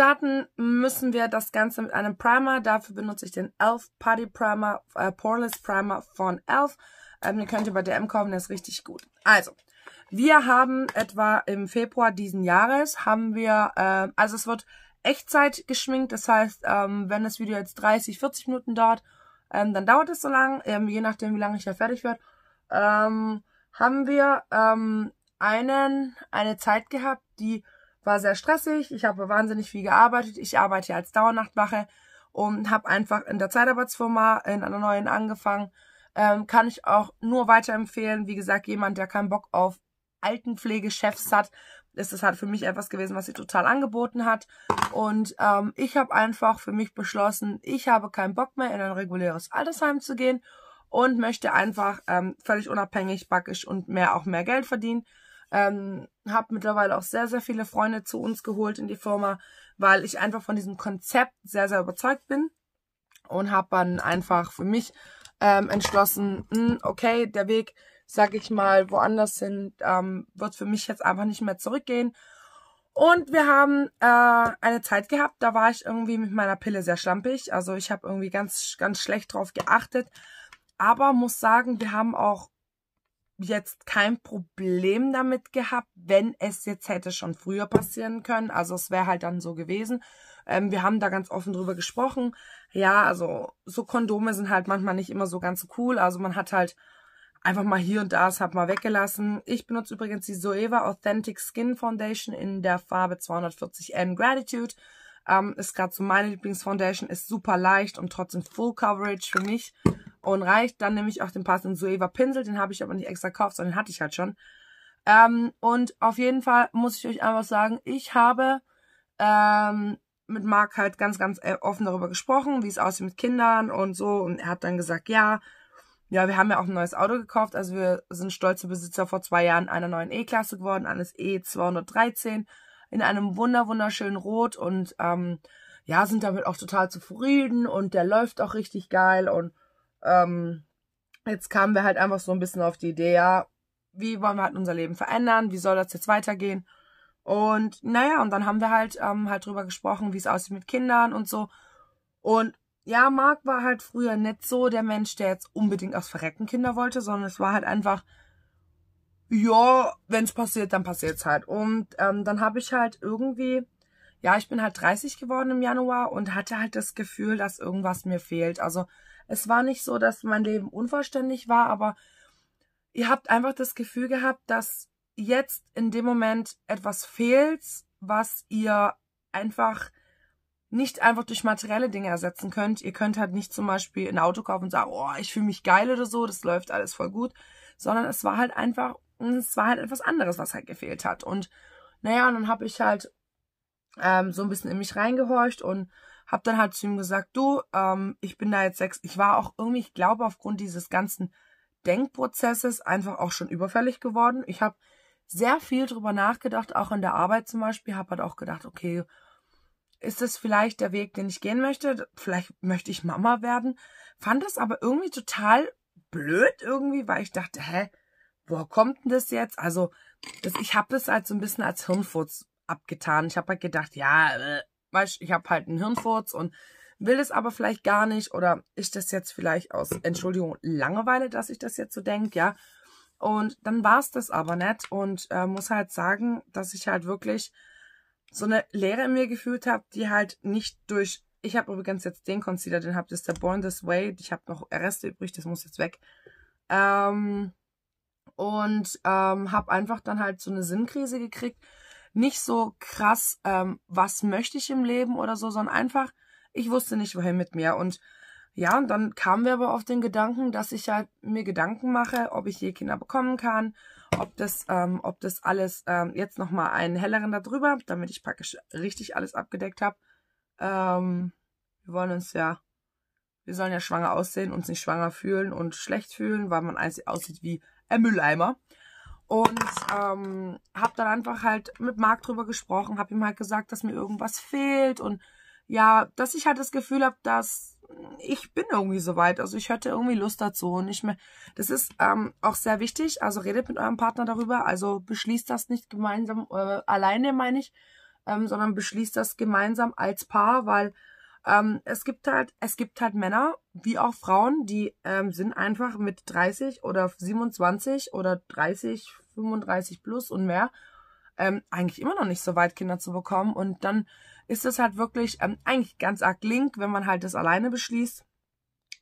Starten müssen wir das Ganze mit einem Primer. Dafür benutze ich den Elf Putty Primer, äh, Poreless Primer von Elf. Ähm, den könnt ihr bei DM kaufen, der ist richtig gut. Also, wir haben etwa im Februar diesen Jahres, haben wir, äh, also es wird Echtzeit geschminkt. Das heißt, ähm, wenn das Video jetzt 30, 40 Minuten dauert, ähm, dann dauert es so lang, ähm, je nachdem, wie lange ich da fertig werde. Ähm, haben wir ähm, einen, eine Zeit gehabt, die war sehr stressig. Ich habe wahnsinnig viel gearbeitet. Ich arbeite als Dauernachtwache und habe einfach in der Zeitarbeitsfirma in einer neuen angefangen. Ähm, kann ich auch nur weiterempfehlen. Wie gesagt, jemand, der keinen Bock auf Altenpflegechefs hat, ist das halt für mich etwas gewesen, was sie total angeboten hat. Und ähm, ich habe einfach für mich beschlossen, ich habe keinen Bock mehr in ein reguläres Altersheim zu gehen und möchte einfach ähm, völlig unabhängig, backisch und mehr auch mehr Geld verdienen. Ähm, habe mittlerweile auch sehr, sehr viele Freunde zu uns geholt in die Firma, weil ich einfach von diesem Konzept sehr, sehr überzeugt bin und habe dann einfach für mich ähm, entschlossen, mh, hm, okay, der Weg, sag ich mal, woanders hin, ähm, wird für mich jetzt einfach nicht mehr zurückgehen. Und wir haben äh, eine Zeit gehabt, da war ich irgendwie mit meiner Pille sehr schlampig. Also ich habe irgendwie ganz, ganz schlecht drauf geachtet. Aber muss sagen, wir haben auch jetzt kein Problem damit gehabt, wenn es jetzt hätte schon früher passieren können. Also es wäre halt dann so gewesen. Ähm, wir haben da ganz offen drüber gesprochen. Ja, also so Kondome sind halt manchmal nicht immer so ganz so cool. Also man hat halt einfach mal hier und da es halt mal weggelassen. Ich benutze übrigens die Zoeva Authentic Skin Foundation in der Farbe 240N Gratitude. Ähm, ist gerade so meine Lieblingsfoundation, ist super leicht und trotzdem Full Coverage für mich und reicht. Dann nehme ich auch den passenden Zoeva Pinsel, den habe ich aber nicht extra gekauft, sondern den hatte ich halt schon. Ähm, und auf jeden Fall muss ich euch einfach sagen, ich habe ähm, mit Marc halt ganz, ganz äh, offen darüber gesprochen, wie es aussieht mit Kindern und so. Und er hat dann gesagt, ja, ja, wir haben ja auch ein neues Auto gekauft. Also wir sind stolze Besitzer vor zwei Jahren einer neuen E-Klasse geworden, eines E213 in einem wunder wunderschönen Rot und ähm, ja, sind damit auch total zufrieden und der läuft auch richtig geil und ähm, jetzt kamen wir halt einfach so ein bisschen auf die Idee, ja, wie wollen wir halt unser Leben verändern, wie soll das jetzt weitergehen? Und naja, und dann haben wir halt ähm, halt drüber gesprochen, wie es aussieht mit Kindern und so. Und ja, Marc war halt früher nicht so der Mensch, der jetzt unbedingt aus Verrecken Kinder wollte, sondern es war halt einfach, ja, wenn es passiert, dann passiert's halt. Und ähm, dann habe ich halt irgendwie, ja, ich bin halt 30 geworden im Januar und hatte halt das Gefühl, dass irgendwas mir fehlt. Also es war nicht so, dass mein Leben unvollständig war, aber ihr habt einfach das Gefühl gehabt, dass jetzt in dem Moment etwas fehlt, was ihr einfach nicht einfach durch materielle Dinge ersetzen könnt. Ihr könnt halt nicht zum Beispiel ein Auto kaufen und sagen, oh, ich fühle mich geil oder so, das läuft alles voll gut, sondern es war halt einfach, es war halt etwas anderes, was halt gefehlt hat. Und naja, dann habe ich halt ähm, so ein bisschen in mich reingehorcht und habe dann halt zu ihm gesagt, du, ähm, ich bin da jetzt sechs, ich war auch irgendwie, ich glaube, aufgrund dieses ganzen Denkprozesses einfach auch schon überfällig geworden. Ich habe sehr viel drüber nachgedacht, auch in der Arbeit zum Beispiel, habe halt auch gedacht, okay, ist das vielleicht der Weg, den ich gehen möchte? Vielleicht möchte ich Mama werden. Fand das aber irgendwie total blöd irgendwie, weil ich dachte, hä, woher kommt denn das jetzt? Also, das, ich habe das halt so ein bisschen als Hirnfurz abgetan. Ich habe halt gedacht, ja, äh, weißt, ich habe halt einen Hirnfurz und will das aber vielleicht gar nicht. Oder ist das jetzt vielleicht aus, Entschuldigung, Langeweile, dass ich das jetzt so denke, ja? Und dann war es das aber nicht und äh, muss halt sagen, dass ich halt wirklich so eine Leere in mir gefühlt habe, die halt nicht durch. Ich habe übrigens jetzt den Concealer, den habt, ist der Born This Way. Ich habe noch Reste übrig, das muss jetzt weg. Ähm, und ähm, habe einfach dann halt so eine Sinnkrise gekriegt. Nicht so krass, ähm, was möchte ich im Leben oder so, sondern einfach, ich wusste nicht, wohin mit mir. Und ja, und dann kamen wir aber auf den Gedanken, dass ich halt mir Gedanken mache, ob ich je Kinder bekommen kann, ob das, ähm, ob das alles ähm, jetzt nochmal einen helleren da drüber, damit ich praktisch richtig alles abgedeckt habe. Ähm, wir wollen uns ja, wir sollen ja schwanger aussehen, uns nicht schwanger fühlen und schlecht fühlen, weil man aussieht wie ein Mülleimer. Und ähm, habe dann einfach halt mit Marc drüber gesprochen, habe ihm halt gesagt, dass mir irgendwas fehlt und ja, dass ich halt das Gefühl habe, dass ich bin irgendwie soweit. Also ich hätte irgendwie Lust dazu und nicht mehr. Das ist ähm, auch sehr wichtig. Also redet mit eurem Partner darüber. Also beschließt das nicht gemeinsam, äh, alleine meine ich. ähm, sondern beschließt das gemeinsam als Paar, weil ähm, es gibt halt, es gibt halt Männer wie auch Frauen, die ähm, sind einfach mit 30 oder 27 oder 30, 35 plus und mehr ähm, eigentlich immer noch nicht so weit, Kinder zu bekommen. Und dann ist es halt wirklich ähm, eigentlich ganz arg link, wenn man halt das alleine beschließt,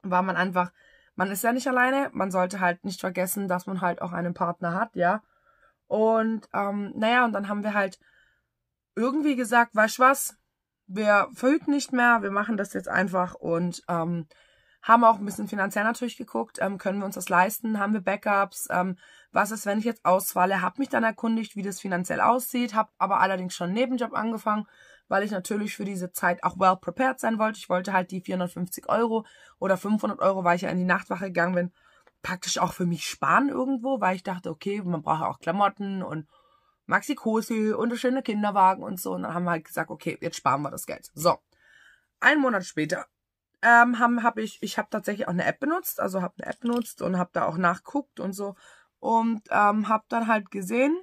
weil man einfach, man ist ja nicht alleine, man sollte halt nicht vergessen, dass man halt auch einen Partner hat, ja. Und ähm, naja, und dann haben wir halt irgendwie gesagt, weißt du was, wir verhüten nicht mehr, wir machen das jetzt einfach und ähm, haben auch ein bisschen finanziell natürlich geguckt, ähm, können wir uns das leisten, haben wir Backups, ähm, was ist, wenn ich jetzt ausfalle, habe mich dann erkundigt, wie das finanziell aussieht, habe aber allerdings schon einen Nebenjob angefangen, weil ich natürlich für diese Zeit auch well prepared sein wollte. Ich wollte halt die 450 Euro oder 500 Euro, weil ich ja in die Nachtwache gegangen bin, praktisch auch für mich sparen irgendwo, weil ich dachte, okay, man braucht ja auch Klamotten und Maxi Cosi und eine schöne Kinderwagen und so. Und dann haben wir halt gesagt, okay, jetzt sparen wir das Geld. So. Ein Monat später ähm, habe hab ich, ich habe tatsächlich auch eine App benutzt, also habe eine App benutzt und habe da auch nachguckt und so und ähm, habe dann halt gesehen,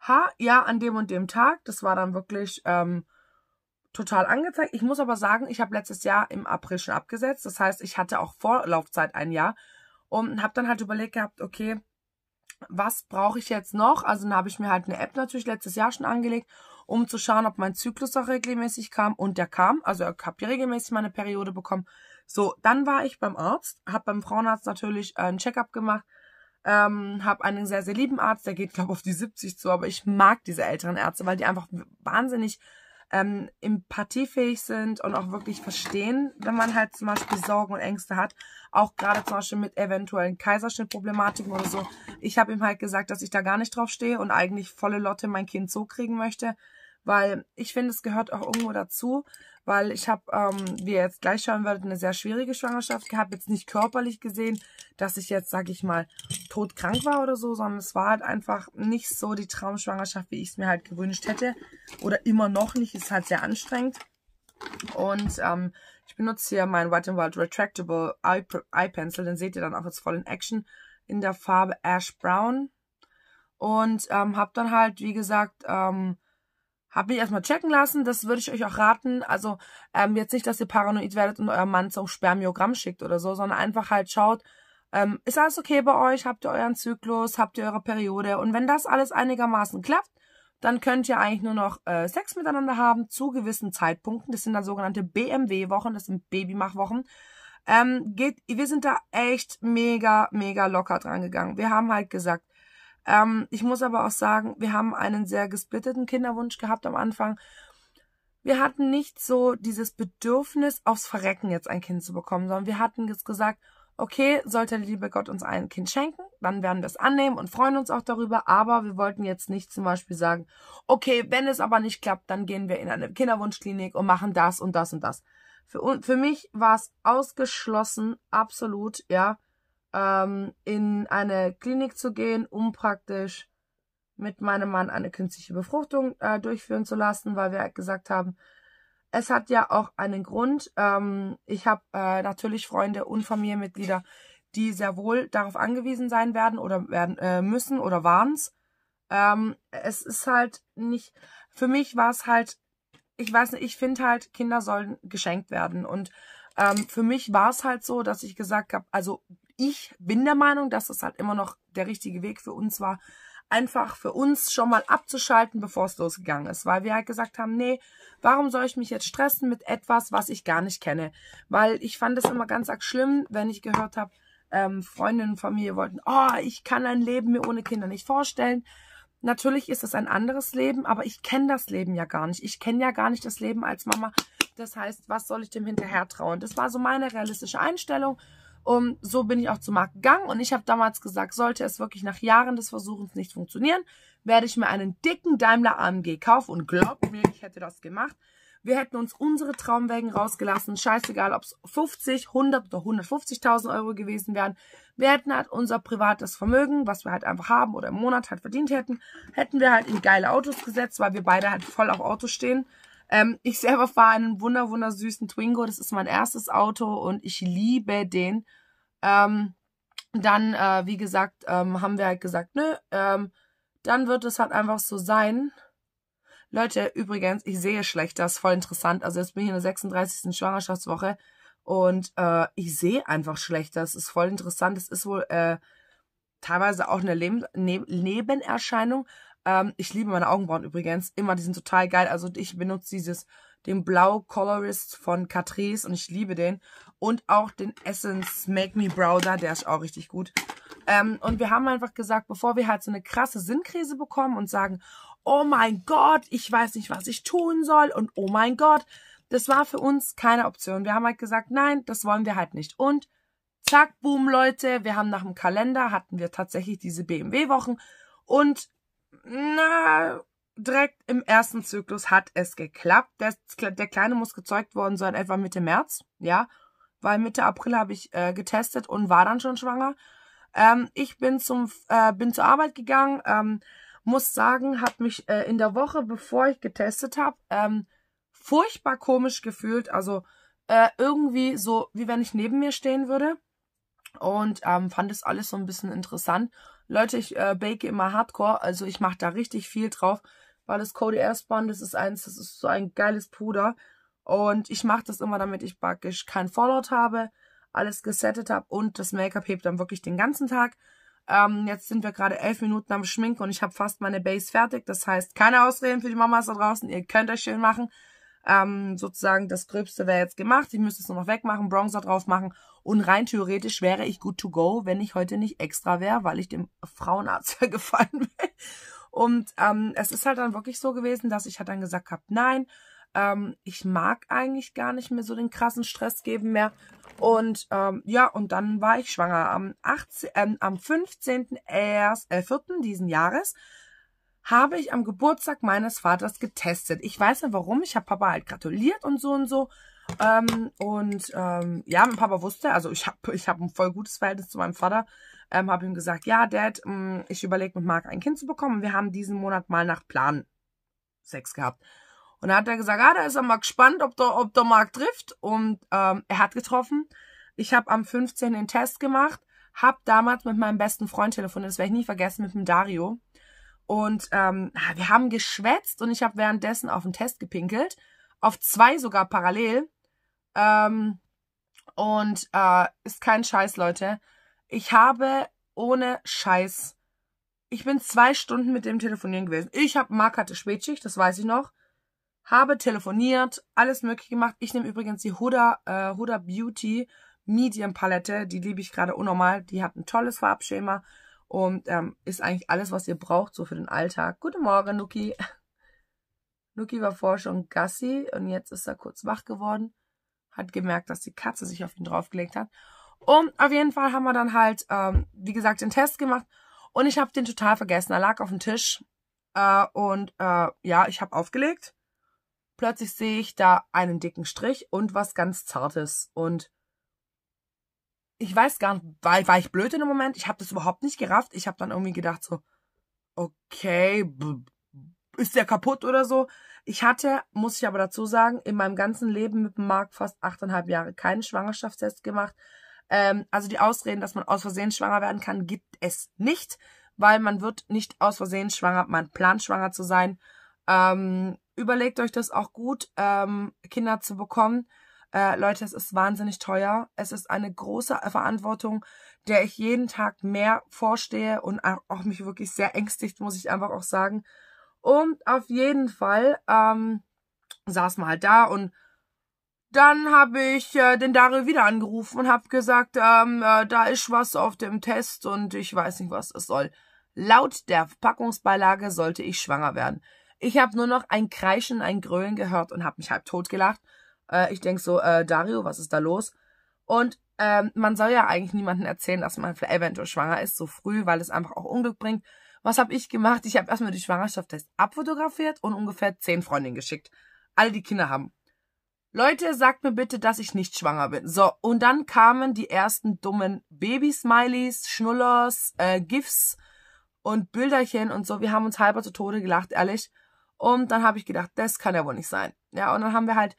ha, ja, an dem und dem Tag, das war dann wirklich ähm, total angezeigt. Ich muss aber sagen, ich habe letztes Jahr im April schon abgesetzt, das heißt, ich hatte auch Vorlaufzeit ein Jahr und habe dann halt überlegt gehabt, okay, was brauche ich jetzt noch? Also dann habe ich mir halt eine App natürlich letztes Jahr schon angelegt um zu schauen, ob mein Zyklus auch regelmäßig kam. Und der kam. Also ich habe ja regelmäßig meine Periode bekommen. So, dann war ich beim Arzt, habe beim Frauenarzt natürlich einen Checkup gemacht, ähm, habe einen sehr, sehr lieben Arzt, der geht, glaube auf die 70 zu, aber ich mag diese älteren Ärzte, weil die einfach wahnsinnig ähm, empathiefähig sind und auch wirklich verstehen, wenn man halt zum Beispiel Sorgen und Ängste hat. Auch gerade zum Beispiel mit eventuellen Kaiserschnittproblematiken oder so. Ich habe ihm halt gesagt, dass ich da gar nicht drauf stehe und eigentlich volle Lotte mein Kind so kriegen möchte weil ich finde, es gehört auch irgendwo dazu, weil ich habe, ähm, wie ihr jetzt gleich schauen werdet, eine sehr schwierige Schwangerschaft gehabt, jetzt nicht körperlich gesehen, dass ich jetzt, sag ich mal, todkrank war oder so, sondern es war halt einfach nicht so die Traumschwangerschaft, wie ich es mir halt gewünscht hätte. Oder immer noch nicht, ist halt sehr anstrengend. Und ähm, ich benutze hier meinen White n Wild Retractable Eye, Eye Pencil, den seht ihr dann auch jetzt voll in Action in der Farbe Ash Brown. Und ähm, habe dann halt, wie gesagt, ähm, hab mich erstmal checken lassen, das würde ich euch auch raten. Also ähm, jetzt nicht, dass ihr paranoid werdet und euer Mann zum Spermiogramm schickt oder so, sondern einfach halt schaut, ähm, ist alles okay bei euch? Habt ihr euren Zyklus? Habt ihr eure Periode? Und wenn das alles einigermaßen klappt, dann könnt ihr eigentlich nur noch äh, Sex miteinander haben zu gewissen Zeitpunkten. Das sind dann sogenannte BMW-Wochen, das sind Babymachwochen. Ähm, geht, wir sind da echt mega, mega locker dran gegangen. Wir haben halt gesagt, ähm, ich muss aber auch sagen, wir haben einen sehr gesplitteten Kinderwunsch gehabt am Anfang. Wir hatten nicht so dieses Bedürfnis, aufs Verrecken jetzt ein Kind zu bekommen, sondern wir hatten jetzt gesagt, okay, sollte der liebe Gott uns ein Kind schenken, dann werden wir es annehmen und freuen uns auch darüber, aber wir wollten jetzt nicht zum Beispiel sagen, okay, wenn es aber nicht klappt, dann gehen wir in eine Kinderwunschklinik und machen das und das und das. Für, für mich war es ausgeschlossen, absolut, ja, ähm, in eine Klinik zu gehen, um praktisch mit meinem Mann eine künstliche Befruchtung äh, durchführen zu lassen, weil wir gesagt haben, es hat ja auch einen Grund. Ähm, ich habe äh, natürlich Freunde und Familienmitglieder, die sehr wohl darauf angewiesen sein werden oder werden äh, müssen oder waren's. Ähm, es ist halt nicht. Für mich war es halt. Ich weiß nicht. Ich finde halt, Kinder sollen geschenkt werden und ähm, für mich war es halt so, dass ich gesagt habe, also ich bin der Meinung, dass es halt immer noch der richtige Weg für uns war, einfach für uns schon mal abzuschalten, bevor es losgegangen ist. Weil wir halt gesagt haben, nee, warum soll ich mich jetzt stressen mit etwas, was ich gar nicht kenne? Weil ich fand es immer ganz arg schlimm, wenn ich gehört habe, ähm, Freundinnen und Familie wollten, oh, ich kann ein Leben mir ohne Kinder nicht vorstellen. Natürlich ist es ein anderes Leben, aber ich kenne das Leben ja gar nicht. Ich kenne ja gar nicht das Leben als Mama. Das heißt, was soll ich dem hinterher trauen? Das war so meine realistische Einstellung. Und so bin ich auch zum Markt gegangen und ich habe damals gesagt, sollte es wirklich nach Jahren des Versuchens nicht funktionieren, werde ich mir einen dicken Daimler AMG kaufen und glaubt mir, ich hätte das gemacht. Wir hätten uns unsere Traumwägen rausgelassen, scheißegal, ob es 50, 100 oder 150.000 Euro gewesen wären. Wir hätten halt unser privates Vermögen, was wir halt einfach haben oder im Monat halt verdient hätten, hätten wir halt in geile Autos gesetzt, weil wir beide halt voll auf Autos stehen. Ähm, ich selber fahre einen wunder, wundersüßen Twingo. Das ist mein erstes Auto und ich liebe den. Ähm, dann, äh, wie gesagt, ähm, haben wir halt gesagt, nö, ähm, dann wird es halt einfach so sein. Leute, übrigens, ich sehe schlecht, das ist voll interessant. Also jetzt bin ich in der 36. Schwangerschaftswoche und äh, ich sehe einfach schlecht. Das ist voll interessant. Das ist wohl äh, teilweise auch eine Leben ne Nebenerscheinung. Ähm, ich liebe meine Augenbrauen übrigens. Immer, die sind total geil. Also ich benutze dieses, den Blau Colorist von Catrice und ich liebe den. Und auch den Essence Make Me Browser, der ist auch richtig gut. Ähm, und wir haben einfach gesagt, bevor wir halt so eine krasse Sinnkrise bekommen und sagen, oh mein Gott, ich weiß nicht, was ich tun soll und oh mein Gott, das war für uns keine Option. Wir haben halt gesagt, nein, das wollen wir halt nicht. Und zack, boom, Leute, wir haben nach dem Kalender, hatten wir tatsächlich diese BMW-Wochen und na, direkt im ersten Zyklus hat es geklappt. Der, der Kleine muss gezeugt worden sein, etwa Mitte März, ja, weil Mitte April habe ich äh, getestet und war dann schon schwanger. Ähm, ich bin zum äh, bin zur Arbeit gegangen, ähm, muss sagen, habe mich äh, in der Woche, bevor ich getestet habe, ähm, furchtbar komisch gefühlt. Also äh, irgendwie so, wie wenn ich neben mir stehen würde. Und ähm, fand es alles so ein bisschen interessant. Leute, ich äh, bake immer Hardcore, also ich mache da richtig viel drauf, weil das Cody Airspawn, das ist eins, das ist so ein geiles Puder. Und ich mache das immer, damit ich praktisch kein Fallout habe, alles gesettet habe und das Make-up hebt dann wirklich den ganzen Tag. Ähm, jetzt sind wir gerade elf Minuten am Schminken und ich habe fast meine Base fertig. Das heißt, keine Ausreden für die Mamas da draußen. Ihr könnt euch schön machen. Ähm, sozusagen das Gröbste wäre jetzt gemacht. Ich müsste es nur noch wegmachen, Bronzer drauf machen. Und rein theoretisch wäre ich good to go, wenn ich heute nicht extra wäre, weil ich dem Frauenarzt gefallen will. Und ähm, es ist halt dann wirklich so gewesen, dass ich halt dann gesagt habe, nein, ähm, ich mag eigentlich gar nicht mehr so den krassen Stress geben mehr. Und ähm, ja, und dann war ich schwanger. Am, 18, äh, am 15.04. Äh, 4. diesen Jahres habe ich am Geburtstag meines Vaters getestet. Ich weiß nicht warum, ich habe Papa halt gratuliert und so und so. Ähm, und ähm, ja, mein Papa wusste, also ich habe ich hab ein voll gutes Verhältnis zu meinem Vater. Ähm, habe ihm gesagt, ja, Dad, mh, mm, ich überlege mit Marc ein Kind zu bekommen. Wir haben diesen Monat mal nach Plan Sex gehabt. Und dann hat er gesagt, ah, da ist er mal gespannt, ob der, ob der Marc trifft. Und ähm, er hat getroffen. Ich habe am 15. den Test gemacht, habe damals mit meinem besten Freund telefoniert, das werde ich nie vergessen, mit dem Dario. Und ähm, wir haben geschwätzt und ich habe währenddessen auf den Test gepinkelt. Auf zwei sogar parallel. Ähm, und äh, ist kein Scheiß, Leute. Ich habe ohne Scheiß. Ich bin zwei Stunden mit dem telefonieren gewesen. Ich habe Marc hatte Spätschicht, das weiß ich noch habe telefoniert, alles möglich gemacht. Ich nehme übrigens die Huda, äh, Huda Beauty Medium Palette. Die liebe ich gerade unnormal. Die hat ein tolles Farbschema und ähm, ist eigentlich alles, was ihr braucht, so für den Alltag. Guten Morgen, Nuki. Nuki war vorher schon Gassi und jetzt ist er kurz wach geworden. Hat gemerkt, dass die Katze sich auf ihn draufgelegt hat. Und auf jeden Fall haben wir dann halt, ähm, wie gesagt, den Test gemacht. Und ich habe den total vergessen. Er lag auf dem Tisch. Äh, und äh, ja, ich habe aufgelegt plötzlich sehe ich da einen dicken Strich und was ganz Zartes. Und ich weiß gar nicht, war, war ich blöd in dem Moment? Ich habe das überhaupt nicht gerafft. Ich habe dann irgendwie gedacht so, okay, ist der kaputt oder so? Ich hatte, muss ich aber dazu sagen, in meinem ganzen Leben mit dem Markt fast achteinhalb Jahre keinen Schwangerschaftstest gemacht. Ähm, also die Ausreden, dass man aus Versehen schwanger werden kann, gibt es nicht, weil man wird nicht aus Versehen schwanger, man plant schwanger zu sein. Ähm, überlegt euch das auch gut, ähm, Kinder zu bekommen. Äh, Leute, es ist wahnsinnig teuer. Es ist eine große Verantwortung, der ich jeden Tag mehr vorstehe und auch mich wirklich sehr ängstigt, muss ich einfach auch sagen. Und auf jeden Fall ähm, saß man halt da und dann habe ich äh, den Daryl wieder angerufen und habe gesagt, ähm, äh, da ist was auf dem Test und ich weiß nicht, was das soll. Laut der Packungsbeilage sollte ich schwanger werden. Ich habe nur noch ein Kreischen, ein Grölen gehört und habe mich halb tot gelacht. Äh, ich denk so, äh, Dario, was ist da los? Und ähm, man soll ja eigentlich niemandem erzählen, dass man eventuell schwanger ist, so früh, weil es einfach auch Unglück bringt. Was habe ich gemacht? Ich habe erstmal die Schwangerschaftstest abfotografiert und ungefähr zehn Freundinnen geschickt. Alle, die Kinder haben. Leute, sagt mir bitte, dass ich nicht schwanger bin. So, und dann kamen die ersten dummen Baby-Smileys, Schnullers, äh, GIFs und Bilderchen und so. Wir haben uns halber zu Tode gelacht, ehrlich. Und dann habe ich gedacht, das kann ja wohl nicht sein. Ja, und dann haben wir halt,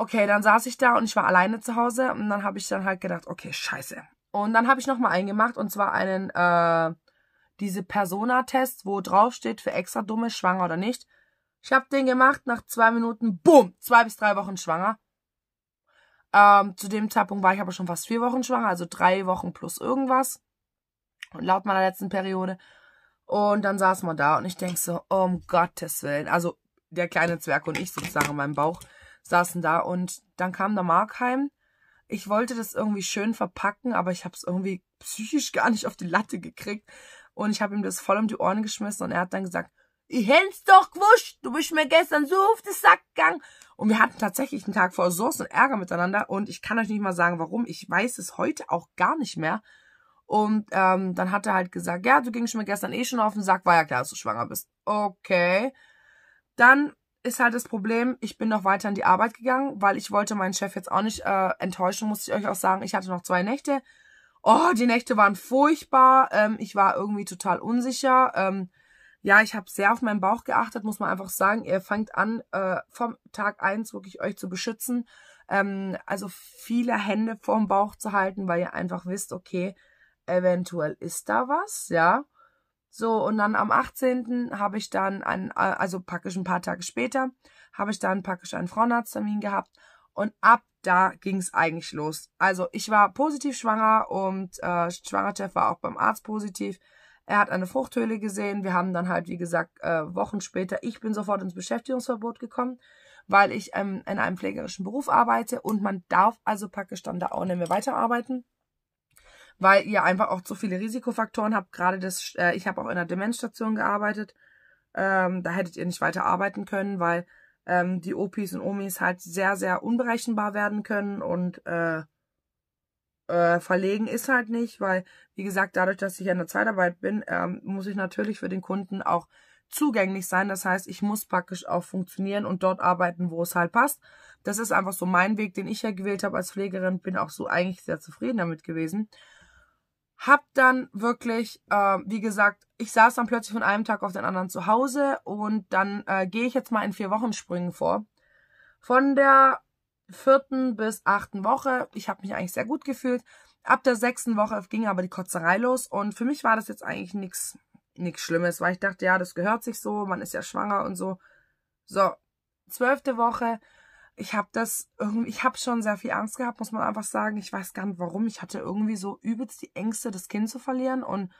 okay, dann saß ich da und ich war alleine zu Hause und dann habe ich dann halt gedacht, okay, scheiße. Und dann habe ich nochmal eingemacht und zwar einen, äh, diese Persona-Test, wo drauf steht für extra dumme, schwanger oder nicht. Ich habe den gemacht, nach zwei Minuten, boom, zwei bis drei Wochen schwanger. Ähm, zu dem Zeitpunkt war ich aber schon fast vier Wochen schwanger, also drei Wochen plus irgendwas. Laut meiner letzten Periode. Und dann saßen wir da und ich denk so, um Gottes Willen. Also der kleine Zwerg und ich sozusagen in meinem Bauch saßen da und dann kam der Mark heim. Ich wollte das irgendwie schön verpacken, aber ich habe es irgendwie psychisch gar nicht auf die Latte gekriegt. Und ich habe ihm das voll um die Ohren geschmissen und er hat dann gesagt, ich hätt's doch gewusst, du bist mir gestern so auf den Sack gegangen. Und wir hatten tatsächlich einen Tag vor Source und Ärger miteinander und ich kann euch nicht mal sagen, warum. Ich weiß es heute auch gar nicht mehr. Und ähm, dann hat er halt gesagt, ja, du gingst mir gestern eh schon auf den Sack, war ja klar, dass du schwanger bist. Okay. Dann ist halt das Problem, ich bin noch weiter in die Arbeit gegangen, weil ich wollte meinen Chef jetzt auch nicht äh, enttäuschen, muss ich euch auch sagen. Ich hatte noch zwei Nächte. Oh, die Nächte waren furchtbar. Ähm, ich war irgendwie total unsicher. Ähm, ja, ich habe sehr auf meinen Bauch geachtet, muss man einfach sagen. Ihr fangt an, äh, vom Tag eins wirklich euch zu beschützen. Ähm, also viele Hände vorm Bauch zu halten, weil ihr einfach wisst, okay, eventuell ist da was, ja. So, und dann am 18. habe ich dann einen, also praktisch ein paar Tage später, habe ich dann praktisch einen Frauenarzttermin gehabt. Und ab da ging es eigentlich los. Also ich war positiv schwanger und äh, Schwangerschaft war auch beim Arzt positiv. Er hat eine Fruchthöhle gesehen. Wir haben dann halt, wie gesagt, äh, Wochen später, ich bin sofort ins Beschäftigungsverbot gekommen, weil ich ähm, in einem pflegerischen Beruf arbeite und man darf also praktisch dann da auch nicht mehr weiterarbeiten, weil ihr einfach auch zu viele Risikofaktoren habt. Gerade das, äh, ich habe auch in einer Demenzstation gearbeitet. Ähm, da hättet ihr nicht weiter arbeiten können, weil ähm, die Opis und Omis halt sehr, sehr unberechenbar werden können und äh, äh, verlegen ist halt nicht, weil, wie gesagt, dadurch, dass ich in der Zeitarbeit bin, ähm, muss ich natürlich für den Kunden auch zugänglich sein. Das heißt, ich muss praktisch auch funktionieren und dort arbeiten, wo es halt passt. Das ist einfach so mein Weg, den ich ja gewählt habe als Pflegerin. Bin auch so eigentlich sehr zufrieden damit gewesen. Hab dann wirklich, äh, wie gesagt, ich saß dann plötzlich von einem Tag auf den anderen zu Hause und dann äh, gehe ich jetzt mal in vier Wochen Sprüngen vor. Von der vierten bis achten Woche. Ich habe mich eigentlich sehr gut gefühlt. Ab der sechsten Woche ging aber die Kotzerei los und für mich war das jetzt eigentlich nichts nichts Schlimmes, weil ich dachte, ja, das gehört sich so, man ist ja schwanger und so. So, zwölfte Woche. Ich habe das irgendwie, ich habe schon sehr viel Angst gehabt, muss man einfach sagen. Ich weiß gar nicht warum. Ich hatte irgendwie so übelst die Ängste, das Kind zu verlieren und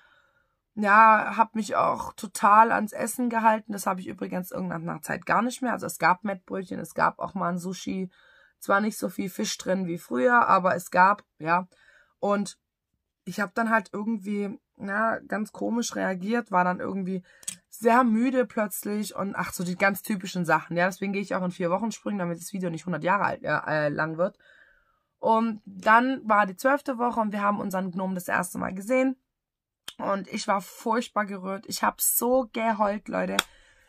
ja, habe mich auch total ans Essen gehalten. Das habe ich übrigens irgendwann nach Zeit gar nicht mehr. Also es gab Mettbrötchen, es gab auch mal ein Sushi, zwar nicht so viel Fisch drin wie früher, aber es gab, ja. Und ich habe dann halt irgendwie, ja, ganz komisch reagiert, war dann irgendwie sehr müde plötzlich und ach, so die ganz typischen Sachen. Ja, deswegen gehe ich auch in vier Wochen springen, damit das Video nicht 100 Jahre alt, äh, lang wird. Und dann war die zwölfte Woche und wir haben unseren Gnom das erste Mal gesehen. Und ich war furchtbar gerührt. Ich habe so geheult, Leute.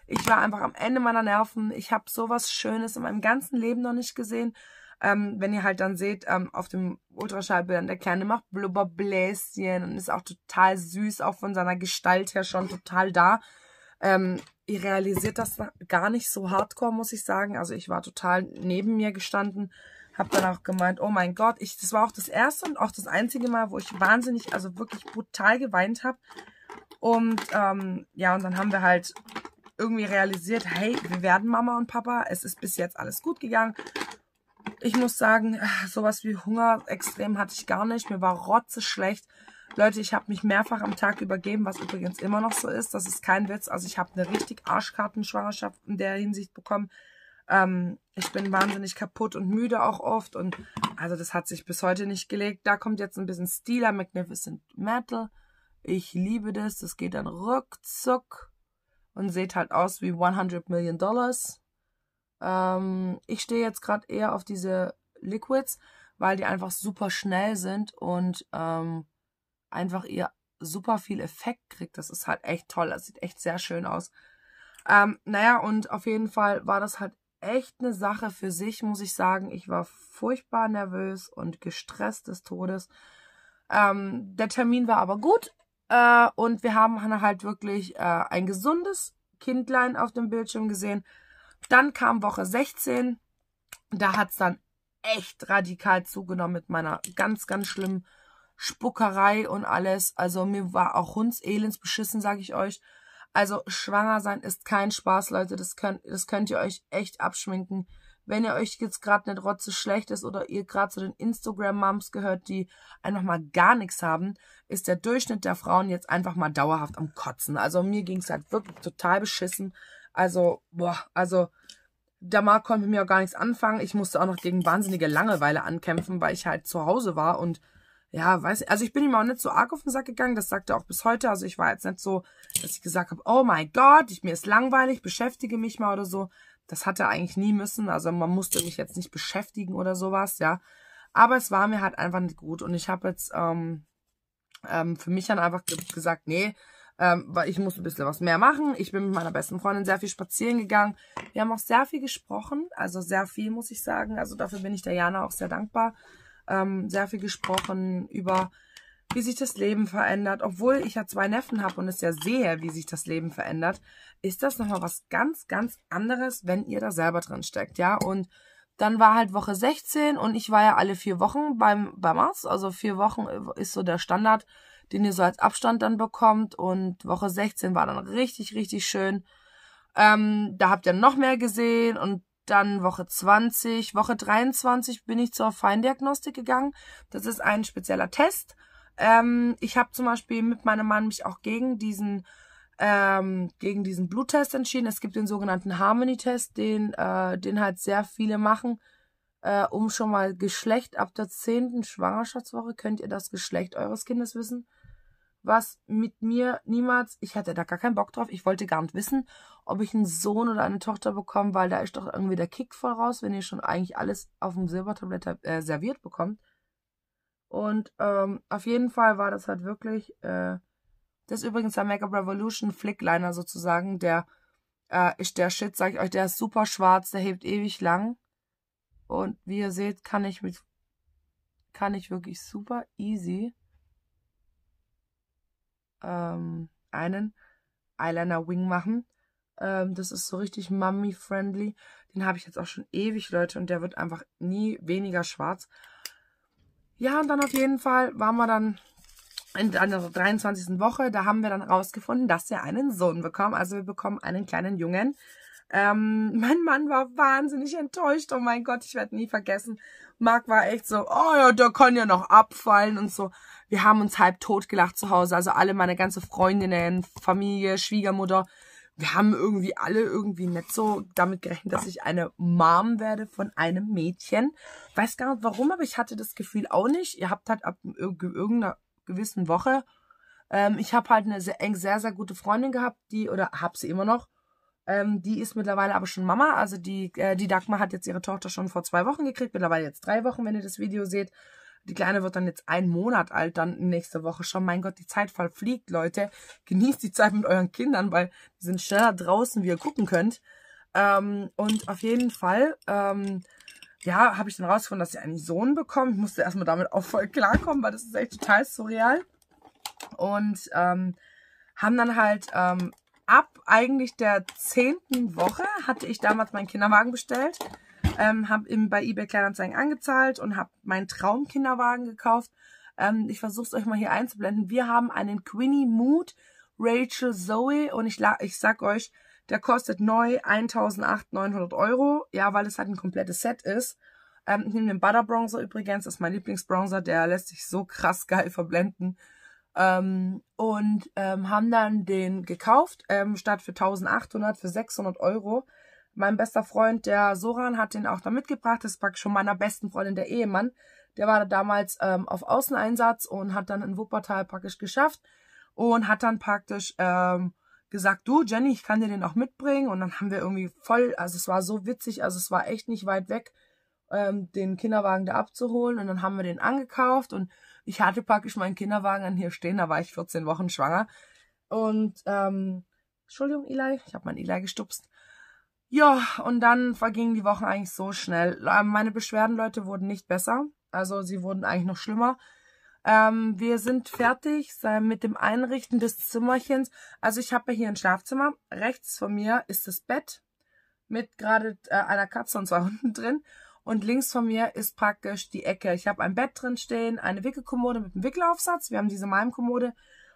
Ich war einfach am Ende meiner Nerven. Ich habe sowas Schönes in meinem ganzen Leben noch nicht gesehen. Ähm, wenn ihr halt dann seht, ähm, auf dem Ultraschallbildern, der Kleine macht Blubberbläschen und ist auch total süß, auch von seiner Gestalt her schon total da. Ähm, ihr realisiert das gar nicht so hardcore, muss ich sagen. Also ich war total neben mir gestanden, habe dann auch gemeint, oh mein Gott, ich, das war auch das erste und auch das einzige Mal, wo ich wahnsinnig, also wirklich brutal geweint habe. Und ähm, ja, und dann haben wir halt irgendwie realisiert, hey, wir werden Mama und Papa. Es ist bis jetzt alles gut gegangen. Ich muss sagen, sowas wie Hunger extrem hatte ich gar nicht. Mir war rotze schlecht. Leute, ich habe mich mehrfach am Tag übergeben, was übrigens immer noch so ist. Das ist kein Witz. Also ich habe eine richtig Arschkartenschwangerschaft in der Hinsicht bekommen. Ähm, ich bin wahnsinnig kaputt und müde auch oft. Und also das hat sich bis heute nicht gelegt. Da kommt jetzt ein bisschen Steeler Magnificent Metal. Ich liebe das. Das geht dann ruckzuck und seht halt aus wie 100 Million Dollars. Ähm, ich stehe jetzt gerade eher auf diese Liquids, weil die einfach super schnell sind und ähm, einfach ihr super viel Effekt kriegt. Das ist halt echt toll. Das sieht echt sehr schön aus. Ähm, naja, und auf jeden Fall war das halt echt eine Sache für sich, muss ich sagen. Ich war furchtbar nervös und gestresst des Todes. Ähm, der Termin war aber gut. Äh, und wir haben halt wirklich äh, ein gesundes Kindlein auf dem Bildschirm gesehen. Dann kam Woche 16. Da hat es dann echt radikal zugenommen mit meiner ganz, ganz schlimmen Spuckerei und alles. Also mir war auch hundselends beschissen, sage ich euch. Also schwanger sein ist kein Spaß, Leute. Das könnt, das könnt ihr euch echt abschminken. Wenn ihr euch jetzt gerade nicht rotze schlecht ist oder ihr gerade zu den Instagram-Moms gehört, die einfach mal gar nichts haben, ist der Durchschnitt der Frauen jetzt einfach mal dauerhaft am Kotzen. Also mir ging es halt wirklich total beschissen. Also, boah, also der Marc konnte mit mir auch gar nichts anfangen. Ich musste auch noch gegen wahnsinnige Langeweile ankämpfen, weil ich halt zu Hause war und ja, weiß also ich bin ihm auch nicht so arg auf den Sack gegangen, das sagt er auch bis heute. Also ich war jetzt nicht so, dass ich gesagt habe, oh mein Gott, ich, mir ist langweilig, beschäftige mich mal oder so. Das hat er eigentlich nie müssen. Also man musste mich jetzt nicht beschäftigen oder sowas, ja. Aber es war mir halt einfach nicht gut. Und ich habe jetzt ähm, ähm, für mich dann einfach gesagt, nee, ähm, weil ich muss ein bisschen was mehr machen. Ich bin mit meiner besten Freundin sehr viel spazieren gegangen. Wir haben auch sehr viel gesprochen, also sehr viel, muss ich sagen. Also dafür bin ich der Jana auch sehr dankbar. Ähm, sehr viel gesprochen über, wie sich das Leben verändert. Obwohl ich ja zwei Neffen habe und es ja sehe, wie sich das Leben verändert, ist das nochmal was ganz, ganz anderes, wenn ihr da selber drin steckt, ja. Und dann war halt Woche 16 und ich war ja alle vier Wochen beim, beim Arzt. Also vier Wochen ist so der Standard den ihr so als Abstand dann bekommt. Und Woche 16 war dann richtig, richtig schön. Ähm, da habt ihr noch mehr gesehen und dann Woche 20, Woche 23 bin ich zur Feindiagnostik gegangen. Das ist ein spezieller Test. Ähm, ich habe zum Beispiel mit meinem Mann mich auch gegen diesen ähm, gegen diesen Bluttest entschieden. Es gibt den sogenannten Harmony-Test, den, äh, den halt sehr viele machen, äh, um schon mal Geschlecht ab der zehnten Schwangerschaftswoche könnt ihr das Geschlecht eures Kindes wissen was mit mir niemals, ich hatte da gar keinen Bock drauf. Ich wollte gar nicht wissen, ob ich einen Sohn oder eine Tochter bekomme, weil da ist doch irgendwie der Kick voll raus, wenn ihr schon eigentlich alles auf dem Silbertablett äh, serviert bekommt. Und ähm, auf jeden Fall war das halt wirklich, äh, das ist übrigens der Makeup Revolution Flickliner sozusagen, der äh, ist der Shit, sag ich euch, der ist super schwarz, der hebt ewig lang. Und wie ihr seht, kann ich mit, kann ich wirklich super easy ähm, einen Eyeliner Wing machen. Ähm, das ist so richtig Mummy-friendly. Den habe ich jetzt auch schon ewig, Leute, und der wird einfach nie weniger schwarz. Ja, und dann auf jeden Fall waren wir dann in der 23. Woche. Da haben wir dann rausgefunden, dass wir einen Sohn bekommen. Also wir bekommen einen kleinen Jungen. Ähm, mein Mann war wahnsinnig enttäuscht. Oh mein Gott, ich werde nie vergessen. Marc war echt so, oh ja, der kann ja noch abfallen und so. Wir haben uns halb tot gelacht zu Hause. Also alle meine ganze Freundinnen, Familie, Schwiegermutter. Wir haben irgendwie alle irgendwie nicht so damit gerechnet, dass ich eine Mom werde von einem Mädchen. Weiß gar nicht warum, aber ich hatte das Gefühl auch nicht. Ihr habt halt ab irgendeiner gewissen Woche. Ähm, ich habe halt eine sehr, sehr, sehr gute Freundin gehabt, die, oder hab sie immer noch, ähm, die ist mittlerweile aber schon Mama. Also die, äh, die Dagmar hat jetzt ihre Tochter schon vor zwei Wochen gekriegt, mittlerweile jetzt drei Wochen, wenn ihr das Video seht. Die Kleine wird dann jetzt einen Monat alt, dann nächste Woche schon. Mein Gott, die Zeit verfliegt, Leute. Genießt die Zeit mit euren Kindern, weil die sind schneller draußen, wie ihr gucken könnt. Ähm, und auf jeden Fall, ähm, ja, habe ich dann rausgefunden, dass sie einen Sohn bekommt. Ich musste erstmal damit auch voll klarkommen, weil das ist echt total surreal. Und ähm, haben dann halt ähm, ab eigentlich der zehnten Woche hatte ich damals meinen Kinderwagen bestellt ähm, habe bei eBay Kleinanzeigen angezahlt und habe meinen Traumkinderwagen gekauft. Ähm, ich versuche es euch mal hier einzublenden. Wir haben einen Quinny Mood Rachel Zoe und ich, ich sag euch, der kostet neu 1.800 Euro. Ja, weil es halt ein komplettes Set ist. Ähm, ich nehme den Butter Bronzer übrigens, das ist mein Lieblingsbronzer, der lässt sich so krass geil verblenden. Ähm, und ähm, haben dann den gekauft, ähm, statt für 1800 für 600 Euro. Mein bester Freund, der Soran, hat den auch da mitgebracht. Das ist praktisch schon meiner besten Freundin, der Ehemann. Der war damals ähm, auf Außeneinsatz und hat dann in Wuppertal praktisch geschafft und hat dann praktisch ähm, gesagt, du Jenny, ich kann dir den auch mitbringen. Und dann haben wir irgendwie voll, also es war so witzig, also es war echt nicht weit weg, ähm, den Kinderwagen da abzuholen. Und dann haben wir den angekauft und ich hatte praktisch meinen Kinderwagen an hier stehen, da war ich 14 Wochen schwanger. Und ähm, Entschuldigung, Eli, ich habe meinen Eli gestupst. Ja, und dann vergingen die Wochen eigentlich so schnell. Ähm, meine Beschwerden, Leute, wurden nicht besser. Also sie wurden eigentlich noch schlimmer. Ähm, wir sind fertig mit dem Einrichten des Zimmerchens. Also ich habe hier ein Schlafzimmer. Rechts von mir ist das Bett mit gerade äh, einer Katze und zwei Hunden drin. Und links von mir ist praktisch die Ecke. Ich habe ein Bett drin stehen, eine Wickelkommode mit einem Wickelaufsatz. Wir haben diese Malmkommode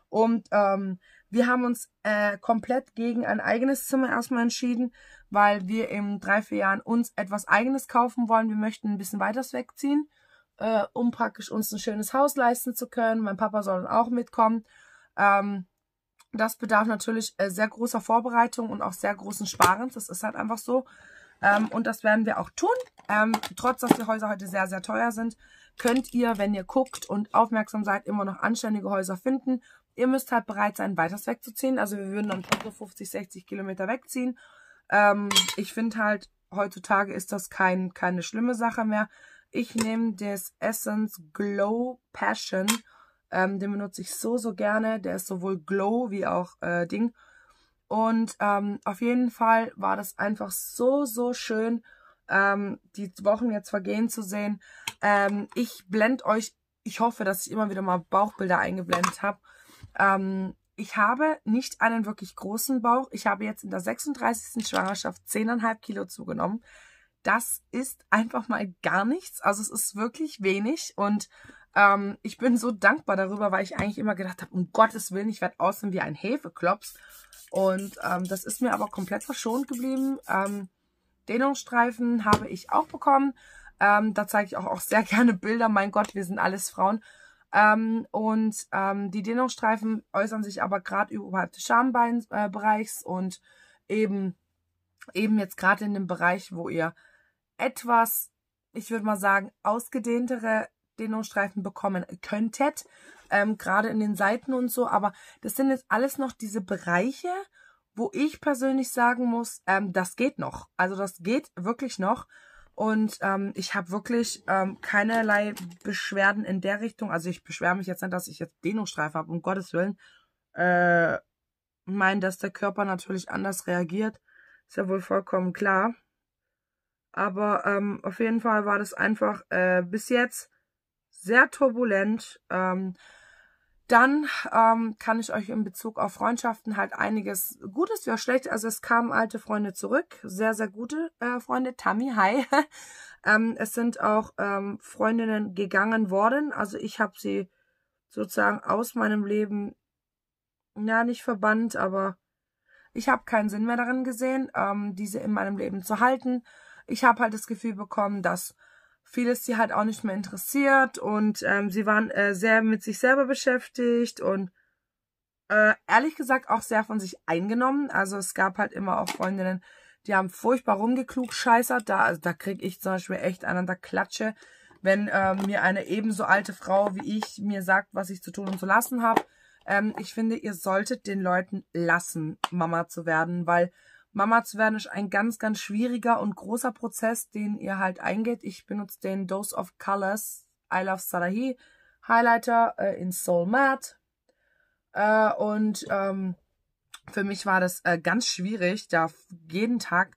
Und ähm, wir haben uns äh, komplett gegen ein eigenes Zimmer erstmal entschieden, weil wir in drei, vier Jahren uns etwas eigenes kaufen wollen. Wir möchten ein bisschen weiter wegziehen, äh, um praktisch uns ein schönes Haus leisten zu können. Mein Papa soll dann auch mitkommen. Ähm, das bedarf natürlich äh, sehr großer Vorbereitung und auch sehr großen Sparens. Das ist halt einfach so. Ähm, und das werden wir auch tun. Ähm, trotz, dass die Häuser heute sehr, sehr teuer sind, könnt ihr, wenn ihr guckt und aufmerksam seid, immer noch anständige Häuser finden. Ihr müsst halt bereit sein, weiter wegzuziehen. Also wir würden dann so 50, 60 Kilometer wegziehen. Ähm, ich finde halt, heutzutage ist das kein, keine schlimme Sache mehr. Ich nehme das Essence Glow Passion. Ähm, den benutze ich so, so gerne. Der ist sowohl Glow wie auch äh, Ding. Und ähm, auf jeden Fall war das einfach so, so schön, ähm, die Wochen jetzt vergehen zu sehen. Ähm, ich blende euch, ich hoffe, dass ich immer wieder mal Bauchbilder eingeblendet habe. Ähm, ich habe nicht einen wirklich großen Bauch. Ich habe jetzt in der 36. Schwangerschaft 10,5 Kilo zugenommen. Das ist einfach mal gar nichts. Also es ist wirklich wenig und ähm, ich bin so dankbar darüber, weil ich eigentlich immer gedacht habe, um Gottes Willen, ich werde aussehen wie ein Hefeklops. Und ähm, das ist mir aber komplett verschont geblieben. Ähm, Dehnungsstreifen habe ich auch bekommen. Ähm, da zeige ich auch, auch sehr gerne Bilder. Mein Gott, wir sind alles Frauen. Ähm, und ähm, die Dehnungsstreifen äußern sich aber gerade überhalb des Schambeinbereichs äh, und eben, eben jetzt gerade in dem Bereich, wo ihr etwas, ich würde mal sagen, ausgedehntere Dehnungsstreifen bekommen könntet, ähm, gerade in den Seiten und so. Aber das sind jetzt alles noch diese Bereiche, wo ich persönlich sagen muss, ähm, das geht noch. Also das geht wirklich noch. Und ähm, ich habe wirklich ähm, keinerlei Beschwerden in der Richtung. Also ich beschwere mich jetzt nicht, dass ich jetzt Dehnungsstreifen habe, um Gottes Willen. Äh, meine, dass der Körper natürlich anders reagiert. Ist ja wohl vollkommen klar. Aber ähm, auf jeden Fall war das einfach äh, bis jetzt sehr turbulent. Ähm, dann ähm, kann ich euch in Bezug auf Freundschaften halt einiges Gutes wie auch Schlechtes. Also es kamen alte Freunde zurück, sehr, sehr gute äh, Freunde. Tammy, hi. ähm, es sind auch ähm, Freundinnen gegangen worden. Also ich habe sie sozusagen aus meinem Leben, ja, nicht verbannt, aber ich habe keinen Sinn mehr darin gesehen, ähm, diese in meinem Leben zu halten. Ich habe halt das Gefühl bekommen, dass vieles sie halt auch nicht mehr interessiert und ähm, sie waren äh, sehr mit sich selber beschäftigt und äh, ehrlich gesagt auch sehr von sich eingenommen. Also es gab halt immer auch Freundinnen, die haben furchtbar rumgeklugscheißert. Da, also da krieg ich zum Beispiel echt einen an der Klatsche, wenn äh, mir eine ebenso alte Frau wie ich mir sagt, was ich zu tun und zu lassen habe. Ähm, ich finde, ihr solltet den Leuten lassen, Mama zu werden, weil Mama zu werden ist ein ganz, ganz schwieriger und großer Prozess, den ihr halt eingeht. Ich benutze den Dose of Colors I Love Sarahi Highlighter äh, in Soul Matte. Äh, und ähm, für mich war das äh, ganz schwierig, da jeden Tag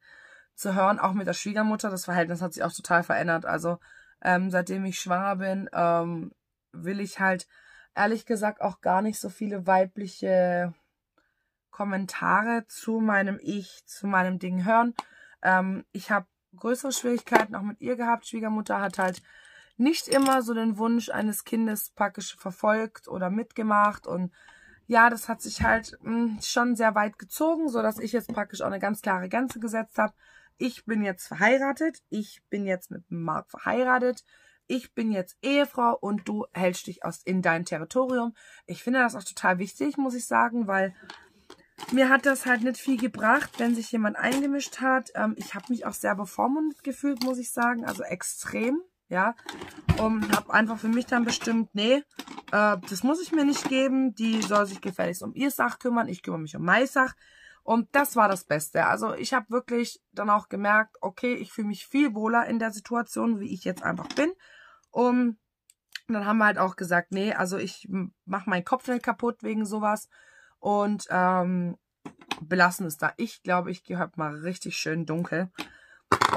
zu hören, auch mit der Schwiegermutter. Das Verhältnis hat sich auch total verändert. Also ähm, seitdem ich schwanger bin, ähm, will ich halt ehrlich gesagt auch gar nicht so viele weibliche Kommentare zu meinem Ich, zu meinem Ding hören. Ähm, ich habe größere Schwierigkeiten auch mit ihr gehabt. Schwiegermutter hat halt nicht immer so den Wunsch eines Kindes praktisch verfolgt oder mitgemacht und ja, das hat sich halt mh, hm, schon sehr weit gezogen, so dass ich jetzt praktisch auch eine ganz klare Grenze gesetzt habe. Ich bin jetzt verheiratet, ich bin jetzt mit Marc verheiratet, ich bin jetzt Ehefrau und du hältst dich aus in dein Territorium. Ich finde das auch total wichtig, muss ich sagen, weil mir hat das halt nicht viel gebracht, wenn sich jemand eingemischt hat. Ähm, ich habe mich auch sehr bevormundet gefühlt, muss ich sagen. Also extrem, ja. Und habe einfach für mich dann bestimmt, nee, äh, das muss ich mir nicht geben. Die soll sich gefälligst um ihr Sach kümmern. Ich kümmere mich um meine Sach. Und das war das Beste. Also ich habe wirklich dann auch gemerkt, okay, ich fühle mich viel wohler in der Situation, wie ich jetzt einfach bin. Und dann haben wir halt auch gesagt, nee, also ich mache meinen Kopf nicht kaputt wegen sowas und ähm, belassen es da. Ich glaube, ich gehe heute mal richtig schön dunkel.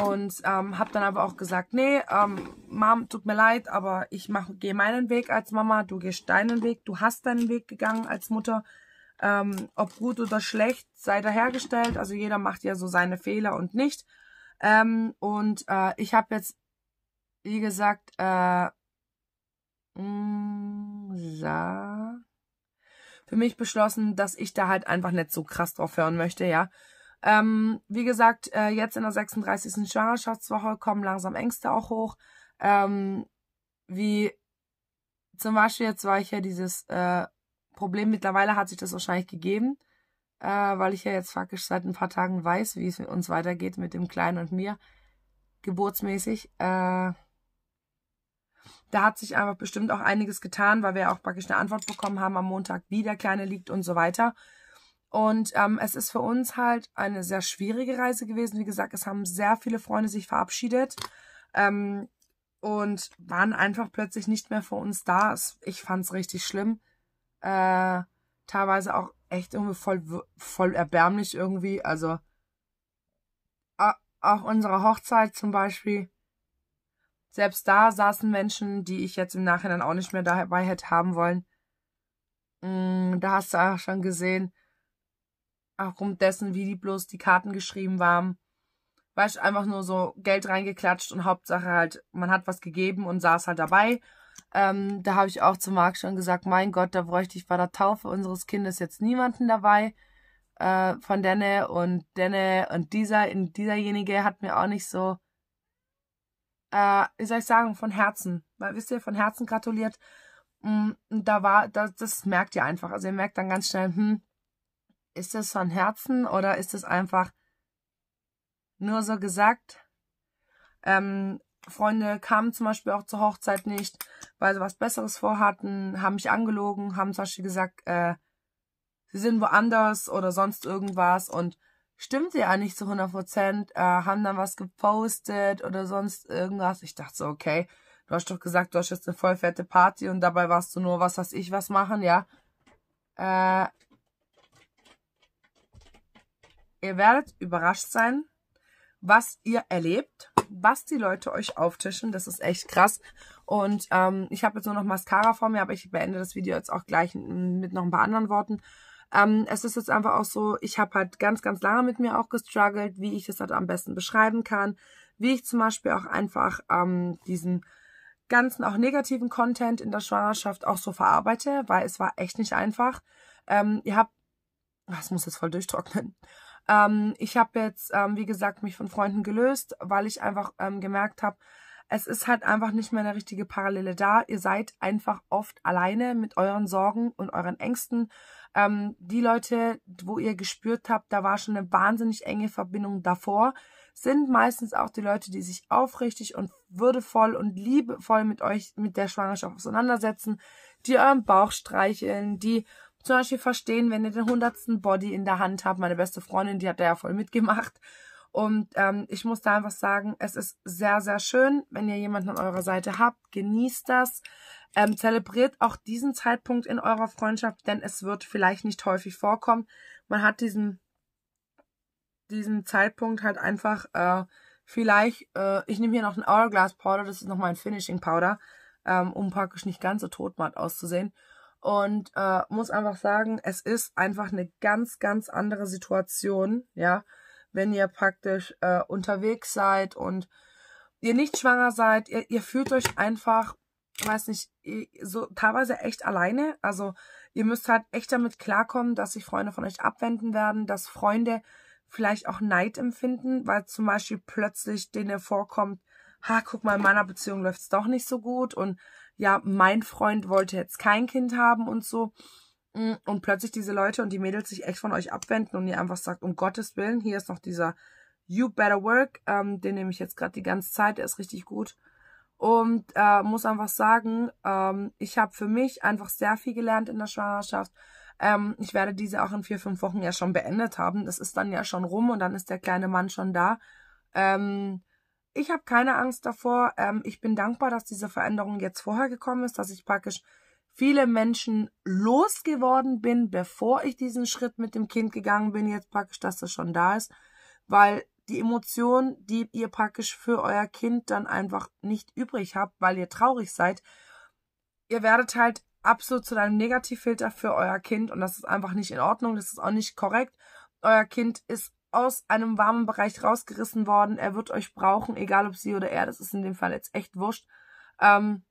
Und ähm, habe dann aber auch gesagt, nee, ähm, Mom, tut mir leid, aber ich gehe meinen Weg als Mama, du gehst deinen Weg, du hast deinen Weg gegangen als Mutter. Ähm, ob gut oder schlecht, sei dahergestellt. Also jeder macht ja so seine Fehler und nicht. Ähm, und äh, ich habe jetzt, wie gesagt, äh, mh, mm, für mich beschlossen, dass ich da halt einfach nicht so krass drauf hören möchte, ja. Ähm, wie gesagt, äh, jetzt in der 36. Schwangerschaftswoche kommen langsam Ängste auch hoch. Ähm, wie zum Beispiel jetzt war ich ja dieses äh, Problem, mittlerweile hat sich das wahrscheinlich gegeben, äh, weil ich ja jetzt faktisch seit ein paar Tagen weiß, wie es mit uns weitergeht mit dem Kleinen und mir, geburtsmäßig. Äh, da hat sich einfach bestimmt auch einiges getan, weil wir auch praktisch eine Antwort bekommen haben am Montag, wie der Kleine liegt und so weiter. Und ähm, es ist für uns halt eine sehr schwierige Reise gewesen. Wie gesagt, es haben sehr viele Freunde sich verabschiedet ähm, und waren einfach plötzlich nicht mehr für uns da. Ich fand es richtig schlimm. Äh, teilweise auch echt irgendwie voll, voll erbärmlich irgendwie. Also auch unsere Hochzeit zum Beispiel. Selbst da saßen Menschen, die ich jetzt im Nachhinein auch nicht mehr dabei hätte haben wollen. Mm, da hast du auch schon gesehen, aufgrund dessen, wie die bloß die Karten geschrieben waren. Weißt du, einfach nur so Geld reingeklatscht und Hauptsache halt, man hat was gegeben und saß halt dabei. Ähm, da habe ich auch zu Marc schon gesagt, mein Gott, da bräuchte ich bei der Taufe unseres Kindes jetzt niemanden dabei. Äh, von Denne und Denne und dieser, in dieserjenige hat mir auch nicht so, äh, wie soll ich sagen, von Herzen, weil wisst ihr, von Herzen gratuliert. Mm, und da war, das, das merkt ihr einfach. Also ihr merkt dann ganz schnell, hm, ist das von Herzen oder ist es einfach nur so gesagt? Ähm, Freunde kamen zum Beispiel auch zur Hochzeit nicht, weil sie was Besseres vorhatten, haben mich angelogen, haben zum Beispiel gesagt, äh, sie sind woanders oder sonst irgendwas und stimmte ja nicht zu 100 Prozent, äh, haben dann was gepostet oder sonst irgendwas. Ich dachte so, okay, du hast doch gesagt, du hast jetzt eine voll fette Party und dabei warst du nur, was weiß ich, was machen, ja. Äh, Ihr werdet überrascht sein, was ihr erlebt, was die Leute euch auftischen. Das ist echt krass. Und ähm, ich habe jetzt nur noch Mascara vor mir, aber ich beende das Video jetzt auch gleich mit noch ein paar anderen Worten. Ähm, es ist jetzt einfach auch so, ich habe halt ganz, ganz lange mit mir auch gestruggelt, wie ich das halt am besten beschreiben kann. Wie ich zum Beispiel auch einfach ähm, diesen ganzen auch negativen Content in der Schwangerschaft auch so verarbeite, weil es war echt nicht einfach. Ähm, ihr habt, das muss jetzt voll durchtrocknen. Ähm, ich habe jetzt, ähm, wie gesagt, mich von Freunden gelöst, weil ich einfach ähm, gemerkt habe, es ist halt einfach nicht mehr eine richtige Parallele da. Ihr seid einfach oft alleine mit euren Sorgen und euren Ängsten. Ähm, die Leute, wo ihr gespürt habt, da war schon eine wahnsinnig enge Verbindung davor, sind meistens auch die Leute, die sich aufrichtig und würdevoll und liebevoll mit euch, mit der Schwangerschaft auseinandersetzen, die euren Bauch streicheln, die zum Beispiel verstehen, wenn ihr den hundertsten Body in der Hand habt. Meine beste Freundin, die hat da ja voll mitgemacht. Und ähm, ich muss da einfach sagen, es ist sehr, sehr schön, wenn ihr jemanden an eurer Seite habt. Genießt das. Ähm, zelebriert auch diesen Zeitpunkt in eurer Freundschaft, denn es wird vielleicht nicht häufig vorkommen. Man hat diesen, diesen Zeitpunkt halt einfach äh, vielleicht, äh, ich nehme hier noch einen Hourglass Powder, das ist noch mein Finishing Powder, ähm, um praktisch nicht ganz so totmatt auszusehen und äh, muss einfach sagen, es ist einfach eine ganz, ganz andere Situation, ja, wenn ihr praktisch äh, unterwegs seid und ihr nicht schwanger seid, ihr, ihr fühlt euch einfach, weiß nicht, so teilweise echt alleine. Also ihr müsst halt echt damit klarkommen, dass sich Freunde von euch abwenden werden, dass Freunde vielleicht auch Neid empfinden, weil zum Beispiel plötzlich denen vorkommt, ha, guck mal, in meiner Beziehung läuft's doch nicht so gut und ja, mein Freund wollte jetzt kein Kind haben und so. Mm, und plötzlich diese Leute und die Mädels sich echt von euch abwenden und ihr einfach sagt, um Gottes Willen, hier ist noch dieser You Better Work, ähm, den nehme ich jetzt gerade die ganze Zeit, der ist richtig gut. Und äh, muss einfach sagen, ähm, ich habe für mich einfach sehr viel gelernt in der Schwangerschaft. Ähm, ich werde diese auch in vier, fünf Wochen ja schon beendet haben. Das ist dann ja schon rum und dann ist der kleine Mann schon da. Ähm, ich habe keine Angst davor. Ähm, ich bin dankbar, dass diese Veränderung jetzt vorher gekommen ist, dass ich praktisch viele Menschen losgeworden bin, bevor ich diesen Schritt mit dem Kind gegangen bin, jetzt praktisch, dass das schon da ist, weil die Emotion, die ihr praktisch für euer Kind dann einfach nicht übrig habt, weil ihr traurig seid, ihr werdet halt absolut zu einem Negativfilter für euer Kind und das ist einfach nicht in Ordnung, das ist auch nicht korrekt. Euer Kind ist aus einem warmen Bereich rausgerissen worden. Er wird euch brauchen, egal ob sie oder er. Das ist in dem Fall jetzt echt wurscht. Ähm,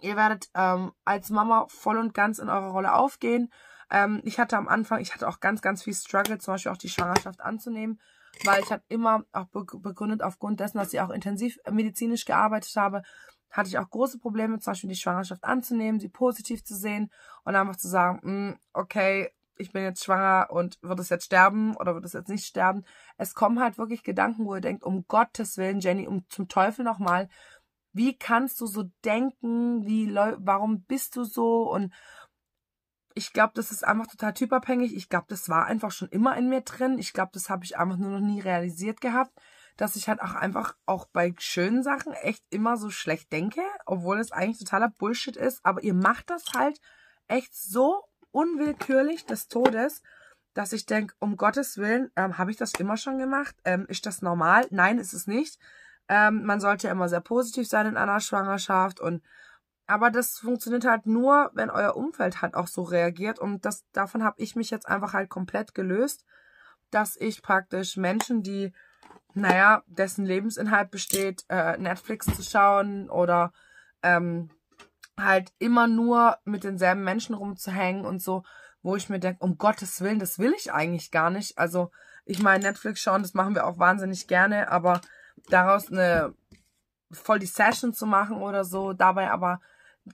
ihr werdet ähm, als Mama voll und ganz in eurer Rolle aufgehen. Ähm, ich hatte am Anfang, ich hatte auch ganz, ganz viel Struggle, zum Beispiel auch die Schwangerschaft anzunehmen, weil ich halt immer auch begründet aufgrund dessen, dass ich auch intensiv medizinisch gearbeitet habe, hatte ich auch große Probleme, zum Beispiel die Schwangerschaft anzunehmen, sie positiv zu sehen und einfach zu sagen, hm, okay, ich bin jetzt schwanger und wird es jetzt sterben oder wird es jetzt nicht sterben. Es kommen halt wirklich Gedanken, wo ihr denkt, um Gottes Willen, Jenny, um zum Teufel nochmal, wie kannst du so denken? Wie, warum bist du so? Und ich glaube, das ist einfach total typabhängig. Ich glaube, das war einfach schon immer in mir drin. Ich glaube, das habe ich einfach nur noch nie realisiert gehabt, dass ich halt auch einfach auch bei schönen Sachen echt immer so schlecht denke, obwohl es eigentlich totaler Bullshit ist. Aber ihr macht das halt echt so unwillkürlich des Todes, dass ich denke, um Gottes Willen, ähm, habe ich das immer schon gemacht? Ähm, ist das normal? Nein, ist es nicht. Ähm, man sollte ja immer sehr positiv sein in einer Schwangerschaft und aber das funktioniert halt nur, wenn euer Umfeld halt auch so reagiert und das davon habe ich mich jetzt einfach halt komplett gelöst, dass ich praktisch Menschen, die naja, dessen Lebensinhalt besteht, äh, Netflix zu schauen oder ähm, halt immer nur mit denselben Menschen rumzuhängen und so, wo ich mir denke, um Gottes Willen, das will ich eigentlich gar nicht. Also ich meine, Netflix schauen, das machen wir auch wahnsinnig gerne, aber daraus eine voll die Session zu machen oder so, dabei aber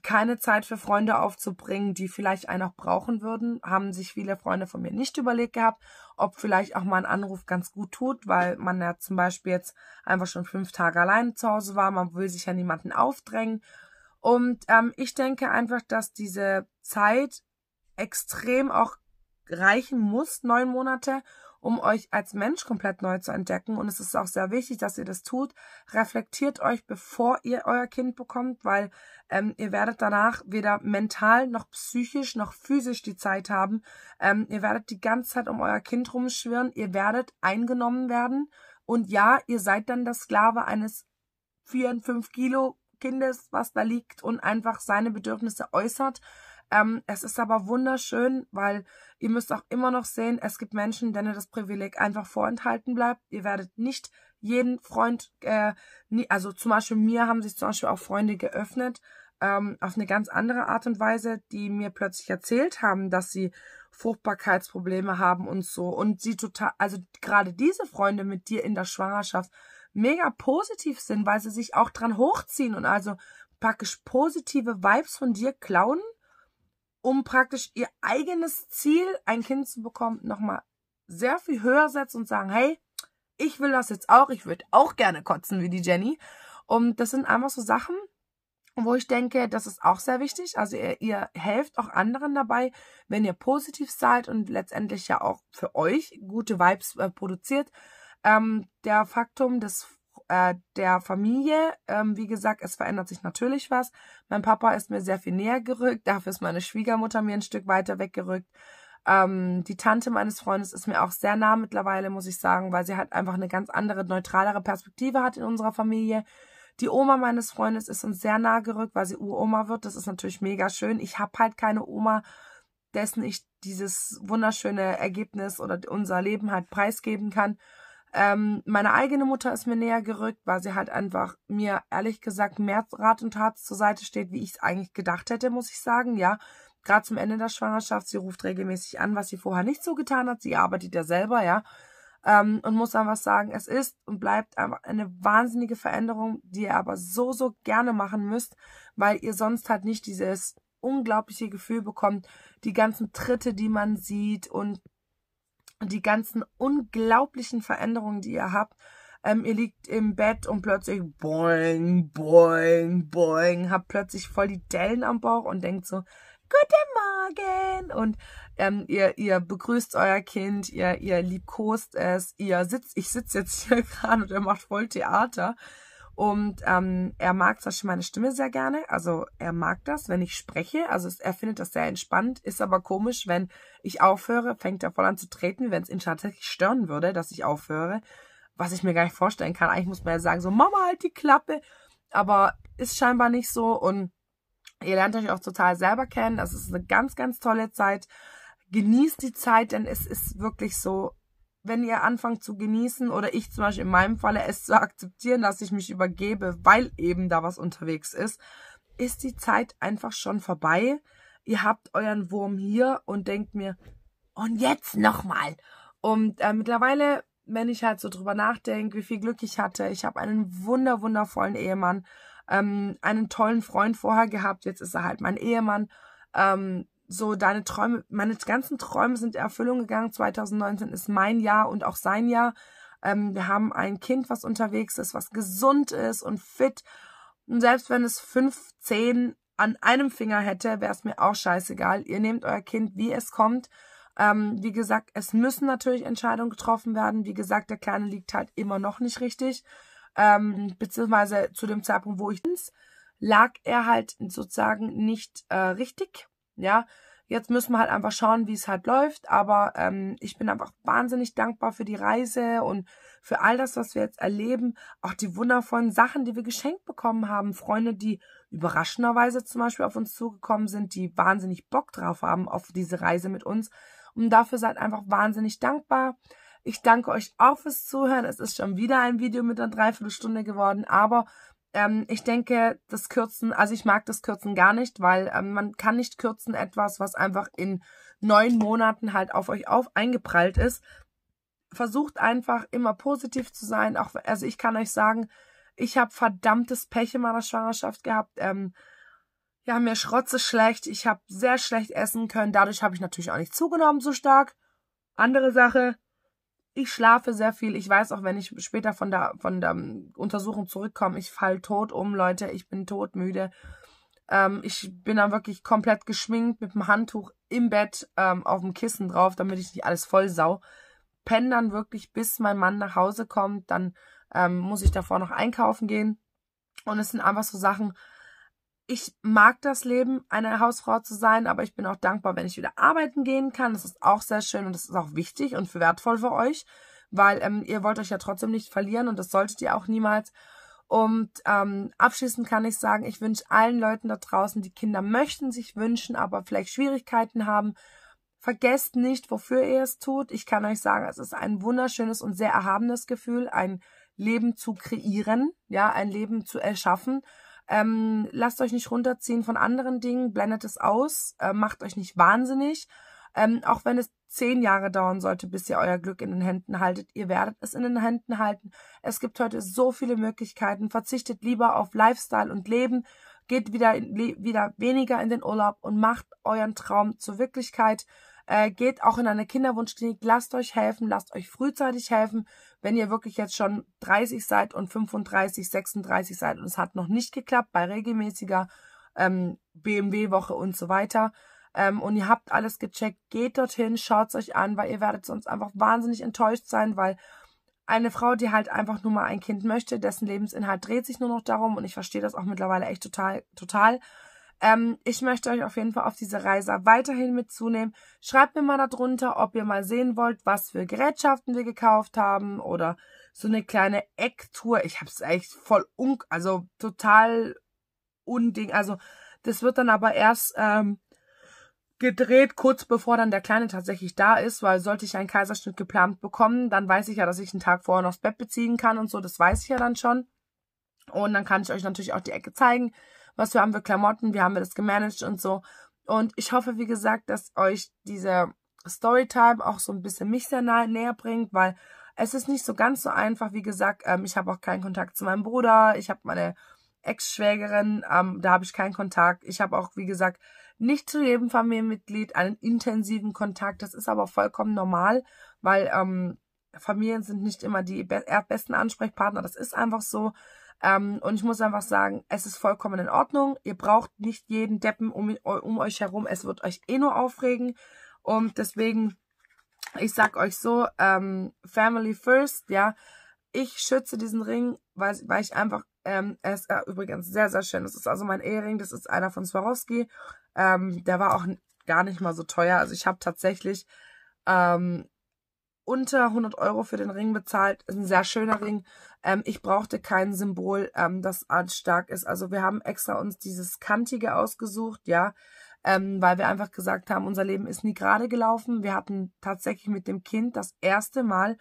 keine Zeit für Freunde aufzubringen, die vielleicht einen auch brauchen würden, haben sich viele Freunde von mir nicht überlegt gehabt, ob vielleicht auch mal ein Anruf ganz gut tut, weil man ja zum Beispiel jetzt einfach schon fünf Tage allein zu Hause war, man will sich ja niemanden aufdrängen. Und ähm, ich denke einfach, dass diese Zeit extrem auch reichen muss, neun Monate, um euch als Mensch komplett neu zu entdecken. Und es ist auch sehr wichtig, dass ihr das tut. Reflektiert euch, bevor ihr euer Kind bekommt, weil ähm, ihr werdet danach weder mental noch psychisch noch physisch die Zeit haben. Ähm, ihr werdet die ganze Zeit um euer Kind rumschwirren. Ihr werdet eingenommen werden. Und ja, ihr seid dann der Sklave eines vier, fünf Kilo Kindes, was da liegt und einfach seine Bedürfnisse äußert. Ähm, es ist aber wunderschön, weil ihr müsst auch immer noch sehen, es gibt Menschen, denen das Privileg einfach vorenthalten bleibt. Ihr werdet nicht jeden Freund, äh, nie, also zum Beispiel mir haben sich zum Beispiel auch Freunde geöffnet, ähm, auf eine ganz andere Art und Weise, die mir plötzlich erzählt haben, dass sie Fruchtbarkeitsprobleme haben und so. Und sie total, also gerade diese Freunde mit dir in der Schwangerschaft mega positiv sind, weil sie sich auch dran hochziehen und also praktisch positive Vibes von dir klauen um praktisch ihr eigenes Ziel, ein Kind zu bekommen, nochmal sehr viel höher setzt und sagen, hey, ich will das jetzt auch, ich würde auch gerne kotzen wie die Jenny. Und das sind einfach so Sachen, wo ich denke, das ist auch sehr wichtig. Also ihr, ihr helft auch anderen dabei, wenn ihr positiv seid und letztendlich ja auch für euch gute Vibes äh, produziert. Ähm, der Faktum des äh, der Familie. Ähm, wie gesagt, es verändert sich natürlich was. Mein Papa ist mir sehr viel näher gerückt, dafür ist meine Schwiegermutter mir ein Stück weiter weggerückt. Ähm, die Tante meines Freundes ist mir auch sehr nah mittlerweile, muss ich sagen, weil sie halt einfach eine ganz andere, neutralere Perspektive hat in unserer Familie. Die Oma meines Freundes ist uns sehr nah gerückt, weil sie Uroma wird. Das ist natürlich mega schön. Ich habe halt keine Oma, dessen ich dieses wunderschöne Ergebnis oder unser Leben halt preisgeben kann. Ähm, meine eigene Mutter ist mir näher gerückt, weil sie halt einfach mir ehrlich gesagt mehr Rat und Tat zur Seite steht, wie ich es eigentlich gedacht hätte, muss ich sagen. Ja, gerade zum Ende der Schwangerschaft, sie ruft regelmäßig an, was sie vorher nicht so getan hat. Sie arbeitet ja selber, ja. Ähm, und muss einfach sagen, es ist und bleibt eine wahnsinnige Veränderung, die ihr aber so, so gerne machen müsst, weil ihr sonst halt nicht dieses unglaubliche Gefühl bekommt, die ganzen Tritte, die man sieht und die ganzen unglaublichen Veränderungen, die ihr habt. Ähm, ihr liegt im Bett und plötzlich boing, boing, boing, habt plötzlich voll die Dellen am Bauch und denkt so, Guten Morgen! Und ähm, ihr, ihr begrüßt euer Kind, ihr, ihr liebkost es, ihr sitzt, ich sitze jetzt hier gerade und er macht voll Theater. Und ähm, er mag zum Beispiel meine Stimme sehr gerne. Also er mag das, wenn ich spreche. Also er findet das sehr entspannt. Ist aber komisch, wenn ich aufhöre, fängt er voll an zu treten, wenn es ihn tatsächlich stören würde, dass ich aufhöre. Was ich mir gar nicht vorstellen kann. Eigentlich muss man ja sagen, so Mama, halt die Klappe. Aber ist scheinbar nicht so. Und ihr lernt euch auch total selber kennen. Das ist eine ganz, ganz tolle Zeit. Genießt die Zeit, denn es ist wirklich so, wenn ihr anfangt zu genießen oder ich zum Beispiel in meinem Falle es zu akzeptieren, dass ich mich übergebe, weil eben da was unterwegs ist, ist die Zeit einfach schon vorbei. ihr habt euren Wurm hier und denkt mir, und jetzt nochmal. Und äh, mittlerweile, wenn ich halt so drüber nachdenke, wie viel Glück ich hatte, ich habe einen wunder, wundervollen Ehemann, ähm, einen tollen Freund vorher gehabt, jetzt ist er halt mein Ehemann. Ähm, so deine Träume, meine ganzen Träume sind in Erfüllung gegangen. 2019 ist mein Jahr und auch sein Jahr. Ähm, wir haben ein Kind, was unterwegs ist, was gesund ist und fit. Und selbst wenn es fünf, zehn an einem Finger hätte, wäre es mir auch scheißegal. Ihr nehmt euer Kind, wie es kommt. Ähm, wie gesagt, es müssen natürlich Entscheidungen getroffen werden. Wie gesagt, der Kleine liegt halt immer noch nicht richtig. Ähm, beziehungsweise zu dem Zeitpunkt, wo ich lag er halt sozusagen nicht äh, richtig. Ja, Jetzt müssen wir halt einfach schauen, wie es halt läuft. Aber ähm, ich bin einfach wahnsinnig dankbar für die Reise und für all das, was wir jetzt erleben. Auch die wundervollen Sachen, die wir geschenkt bekommen haben. Freunde, die überraschenderweise zum Beispiel auf uns zugekommen sind, die wahnsinnig Bock drauf haben auf diese Reise mit uns. Und dafür seid einfach wahnsinnig dankbar. Ich danke euch auch fürs Zuhören. Es ist schon wieder ein Video mit einer Dreiviertelstunde geworden, aber ähm, ich denke, das Kürzen, also ich mag das Kürzen gar nicht, weil ähm, man kann nicht kürzen etwas, was einfach in neun Monaten halt auf euch auf eingeprallt ist. Versucht einfach immer positiv zu sein. Auch, also ich kann euch sagen, ich habe verdammtes Pech in meiner Schwangerschaft gehabt. Ähm, ja, mir schrotze schlecht. Ich habe sehr schlecht essen können. Dadurch habe ich natürlich auch nicht zugenommen so stark. Andere Sache, ich schlafe sehr viel. Ich weiß auch, wenn ich später von der, von der Untersuchung zurückkomme, ich fall tot um, Leute. Ich bin todmüde. Ähm, ich bin dann wirklich komplett geschminkt mit dem Handtuch im Bett ähm, auf dem Kissen drauf, damit ich nicht alles voll sau. Penne dann wirklich, bis mein Mann nach Hause kommt. Dann ähm, muss ich davor noch einkaufen gehen. Und es sind einfach so Sachen, ich mag das Leben, eine Hausfrau zu sein, aber ich bin auch dankbar, wenn ich wieder arbeiten gehen kann. Das ist auch sehr schön und das ist auch wichtig und wertvoll für euch, weil ähm, ihr wollt euch ja trotzdem nicht verlieren und das solltet ihr auch niemals. Und ähm, abschließend kann ich sagen, ich wünsche allen Leuten da draußen, die Kinder möchten sich wünschen, aber vielleicht Schwierigkeiten haben, vergesst nicht, wofür ihr es tut. Ich kann euch sagen, es ist ein wunderschönes und sehr erhabenes Gefühl, ein Leben zu kreieren, ja, ein Leben zu erschaffen. Ähm, lasst euch nicht runterziehen von anderen Dingen, blendet es aus, äh, macht euch nicht wahnsinnig. Ähm, auch wenn es zehn Jahre dauern sollte, bis ihr euer Glück in den Händen haltet, ihr werdet es in den Händen halten. Es gibt heute so viele Möglichkeiten. Verzichtet lieber auf Lifestyle und Leben, geht wieder, wieder weniger in den Urlaub und macht euren Traum zur Wirklichkeit. Äh, geht auch in eine Kinderwunschklinik, lasst euch helfen, lasst euch frühzeitig helfen, wenn ihr wirklich jetzt schon 30 seid und 35, 36 seid und es hat noch nicht geklappt bei regelmäßiger ähm, BMW-Woche und so weiter. Ähm, und ihr habt alles gecheckt, geht dorthin, schaut es euch an, weil ihr werdet sonst einfach wahnsinnig enttäuscht sein, weil eine Frau, die halt einfach nur mal ein Kind möchte, dessen Lebensinhalt dreht sich nur noch darum und ich verstehe das auch mittlerweile echt total, total. Ähm, ich möchte euch auf jeden Fall auf diese Reise weiterhin mitzunehmen. Schreibt mir mal darunter, ob ihr mal sehen wollt, was für Gerätschaften wir gekauft haben oder so eine kleine Ecktour. Ich habe es echt voll un, also total unding. Also das wird dann aber erst ähm, gedreht, kurz bevor dann der Kleine tatsächlich da ist, weil sollte ich einen Kaiserschnitt geplant bekommen, dann weiß ich ja, dass ich einen Tag vorher noch das Bett beziehen kann und so. Das weiß ich ja dann schon. Und dann kann ich euch natürlich auch die Ecke zeigen was wir haben für Klamotten, wie haben wir das gemanagt und so. Und ich hoffe, wie gesagt, dass euch diese Storytime auch so ein bisschen mich sehr nahe, näher bringt, weil es ist nicht so ganz so einfach. Wie gesagt, ähm, ich habe auch keinen Kontakt zu meinem Bruder. Ich habe meine Ex-Schwägerin, ähm, da habe ich keinen Kontakt. Ich habe auch, wie gesagt, nicht zu jedem Familienmitglied einen intensiven Kontakt. Das ist aber vollkommen normal, weil ähm, Familien sind nicht immer die be besten Ansprechpartner. Das ist einfach so. Ähm, und ich muss einfach sagen, es ist vollkommen in Ordnung. Ihr braucht nicht jeden Deppen um, um euch herum. Es wird euch eh nur aufregen. Und deswegen, ich sag euch so, ähm, Family first, ja. Ich schütze diesen Ring, weil, weil ich einfach, ähm, er ist äh, übrigens sehr, sehr schön. Das ist also mein Ehering, das ist einer von Swarovski. Ähm, der war auch gar nicht mal so teuer. Also ich habe tatsächlich ähm, unter 100 Euro für den Ring bezahlt. Ist ein sehr schöner Ring. Ähm, ich brauchte kein Symbol, ähm, das stark ist. Also wir haben extra uns dieses Kantige ausgesucht, ja, ähm, weil wir einfach gesagt haben, unser Leben ist nie gerade gelaufen. Wir hatten tatsächlich mit dem Kind das erste Mal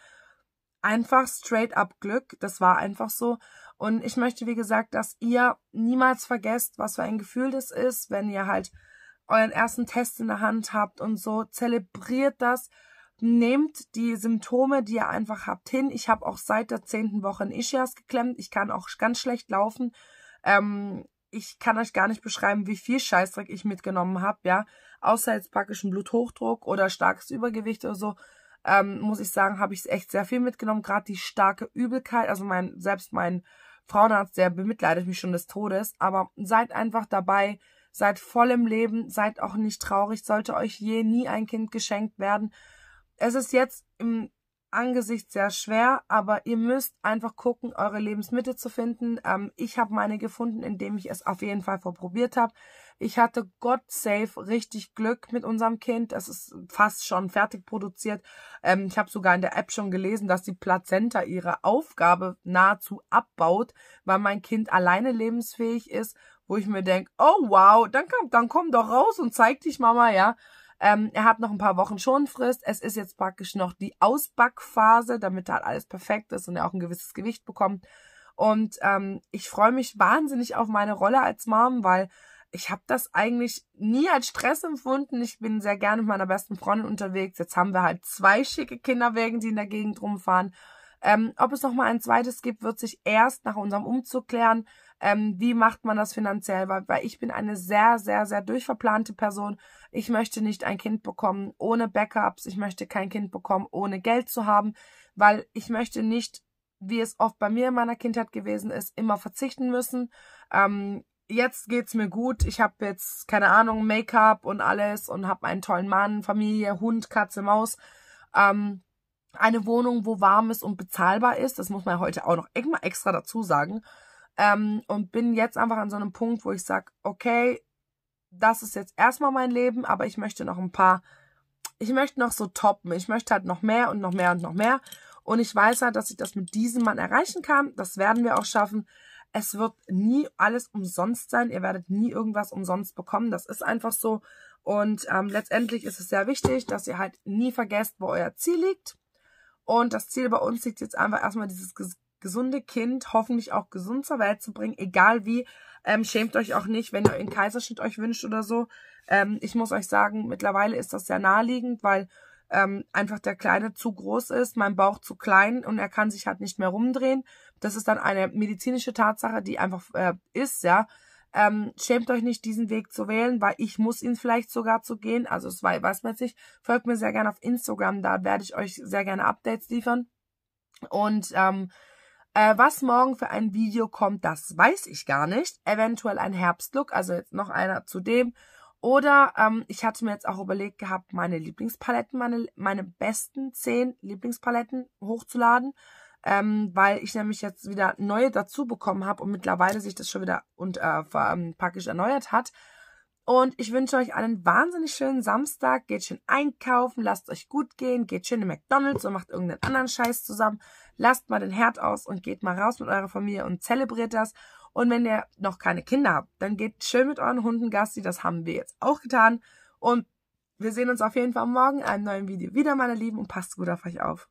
einfach straight up Glück. Das war einfach so. Und ich möchte, wie gesagt, dass ihr niemals vergesst, was für ein Gefühl das ist, wenn ihr halt euren ersten Test in der Hand habt und so, zelebriert das. Nehmt die Symptome, die ihr einfach habt, hin. Ich habe auch seit der zehnten Woche ein Ischias geklemmt. Ich kann auch ganz schlecht laufen. Ähm, ich kann euch gar nicht beschreiben, wie viel Scheißdreck ich mitgenommen habe, ja. Außer jetzt praktisch ein Bluthochdruck oder starkes Übergewicht oder so, ähm, muss ich sagen, habe ich echt sehr viel mitgenommen. Gerade die starke Übelkeit, also mein, selbst mein Frauenarzt, der bemitleidet mich schon des Todes. Aber seid einfach dabei, seid voll im Leben, seid auch nicht traurig, sollte euch je nie ein Kind geschenkt werden. Es ist jetzt im Angesicht sehr schwer, aber ihr müsst einfach gucken, eure Lebensmittel zu finden. Ähm, ich habe meine gefunden, indem ich es auf jeden Fall vorprobiert habe. Ich hatte God safe richtig Glück mit unserem Kind. Es ist fast schon fertig produziert. Ähm, ich habe sogar in der App schon gelesen, dass die Plazenta ihre Aufgabe nahezu abbaut, weil mein Kind alleine lebensfähig ist, wo ich mir denke, oh wow, dann komm, dann komm doch raus und zeig dich Mama, ja. Ähm, er hat noch ein paar Wochen Schonfrist. Es ist jetzt praktisch noch die Ausbackphase, damit halt alles perfekt ist und er auch ein gewisses Gewicht bekommt. Und ähm, ich freue mich wahnsinnig auf meine Rolle als Mom, weil ich habe das eigentlich nie als Stress empfunden. Ich bin sehr gerne mit meiner besten Freundin unterwegs. Jetzt haben wir halt zwei schicke Kinderwägen, die in der Gegend rumfahren. Ähm, ob es noch mal ein zweites gibt, wird sich erst nach unserem Umzug klären. Ähm, wie macht man das finanziell? Weil, weil ich bin eine sehr, sehr, sehr durchverplante Person. Ich möchte nicht ein Kind bekommen ohne Backups. Ich möchte kein Kind bekommen ohne Geld zu haben, weil ich möchte nicht, wie es oft bei mir in meiner Kindheit gewesen ist, immer verzichten müssen. Ähm, jetzt geht's mir gut. Ich habe jetzt keine Ahnung Make-up und alles und habe einen tollen Mann, Familie, Hund, Katze, Maus. Ähm, eine Wohnung, wo warm ist und bezahlbar ist. Das muss man heute auch noch extra dazu sagen. Ähm, und bin jetzt einfach an so einem Punkt, wo ich sage, okay, das ist jetzt erstmal mein Leben, aber ich möchte noch ein paar, ich möchte noch so toppen. Ich möchte halt noch mehr und noch mehr und noch mehr. Und ich weiß halt, dass ich das mit diesem Mann erreichen kann. Das werden wir auch schaffen. Es wird nie alles umsonst sein. Ihr werdet nie irgendwas umsonst bekommen. Das ist einfach so. Und ähm, letztendlich ist es sehr wichtig, dass ihr halt nie vergesst, wo euer Ziel liegt. Und das Ziel bei uns liegt jetzt einfach erstmal dieses gesunde Kind hoffentlich auch gesund zur Welt zu bringen, egal wie. Ähm, schämt euch auch nicht, wenn ihr einen Kaiserschnitt euch wünscht oder so. Ähm, ich muss euch sagen, mittlerweile ist das sehr naheliegend, weil ähm, einfach der Kleine zu groß ist, mein Bauch zu klein und er kann sich halt nicht mehr rumdrehen. Das ist dann eine medizinische Tatsache, die einfach äh, ist, ja. Ähm, schämt euch nicht, diesen Weg zu wählen, weil ich muss ihn vielleicht sogar zu gehen. Also es weiß man jetzt nicht. Folgt mir sehr gerne auf Instagram, da werde ich euch sehr gerne Updates liefern. Und ähm, äh, was morgen für ein Video kommt, das weiß ich gar nicht. Eventuell ein Herbstlook, also jetzt noch einer zu dem. Oder ähm, ich hatte mir jetzt auch überlegt gehabt, meine Lieblingspaletten, meine, meine besten zehn Lieblingspaletten hochzuladen, ähm, weil ich nämlich jetzt wieder neue dazu bekommen habe und mittlerweile sich das schon wieder und äh, ähm, praktisch erneuert hat. Und ich wünsche euch einen wahnsinnig schönen Samstag. Geht schön einkaufen, lasst euch gut gehen, geht schön in McDonalds und macht irgendeinen anderen Scheiß zusammen. Lasst mal den Herd aus und geht mal raus mit eurer Familie und zelebriert das. Und wenn ihr noch keine Kinder habt, dann geht schön mit euren Hunden Gassi. Das haben wir jetzt auch getan. Und wir sehen uns auf jeden Fall morgen in einem neuen Video wieder, meine Lieben, und passt gut auf euch auf.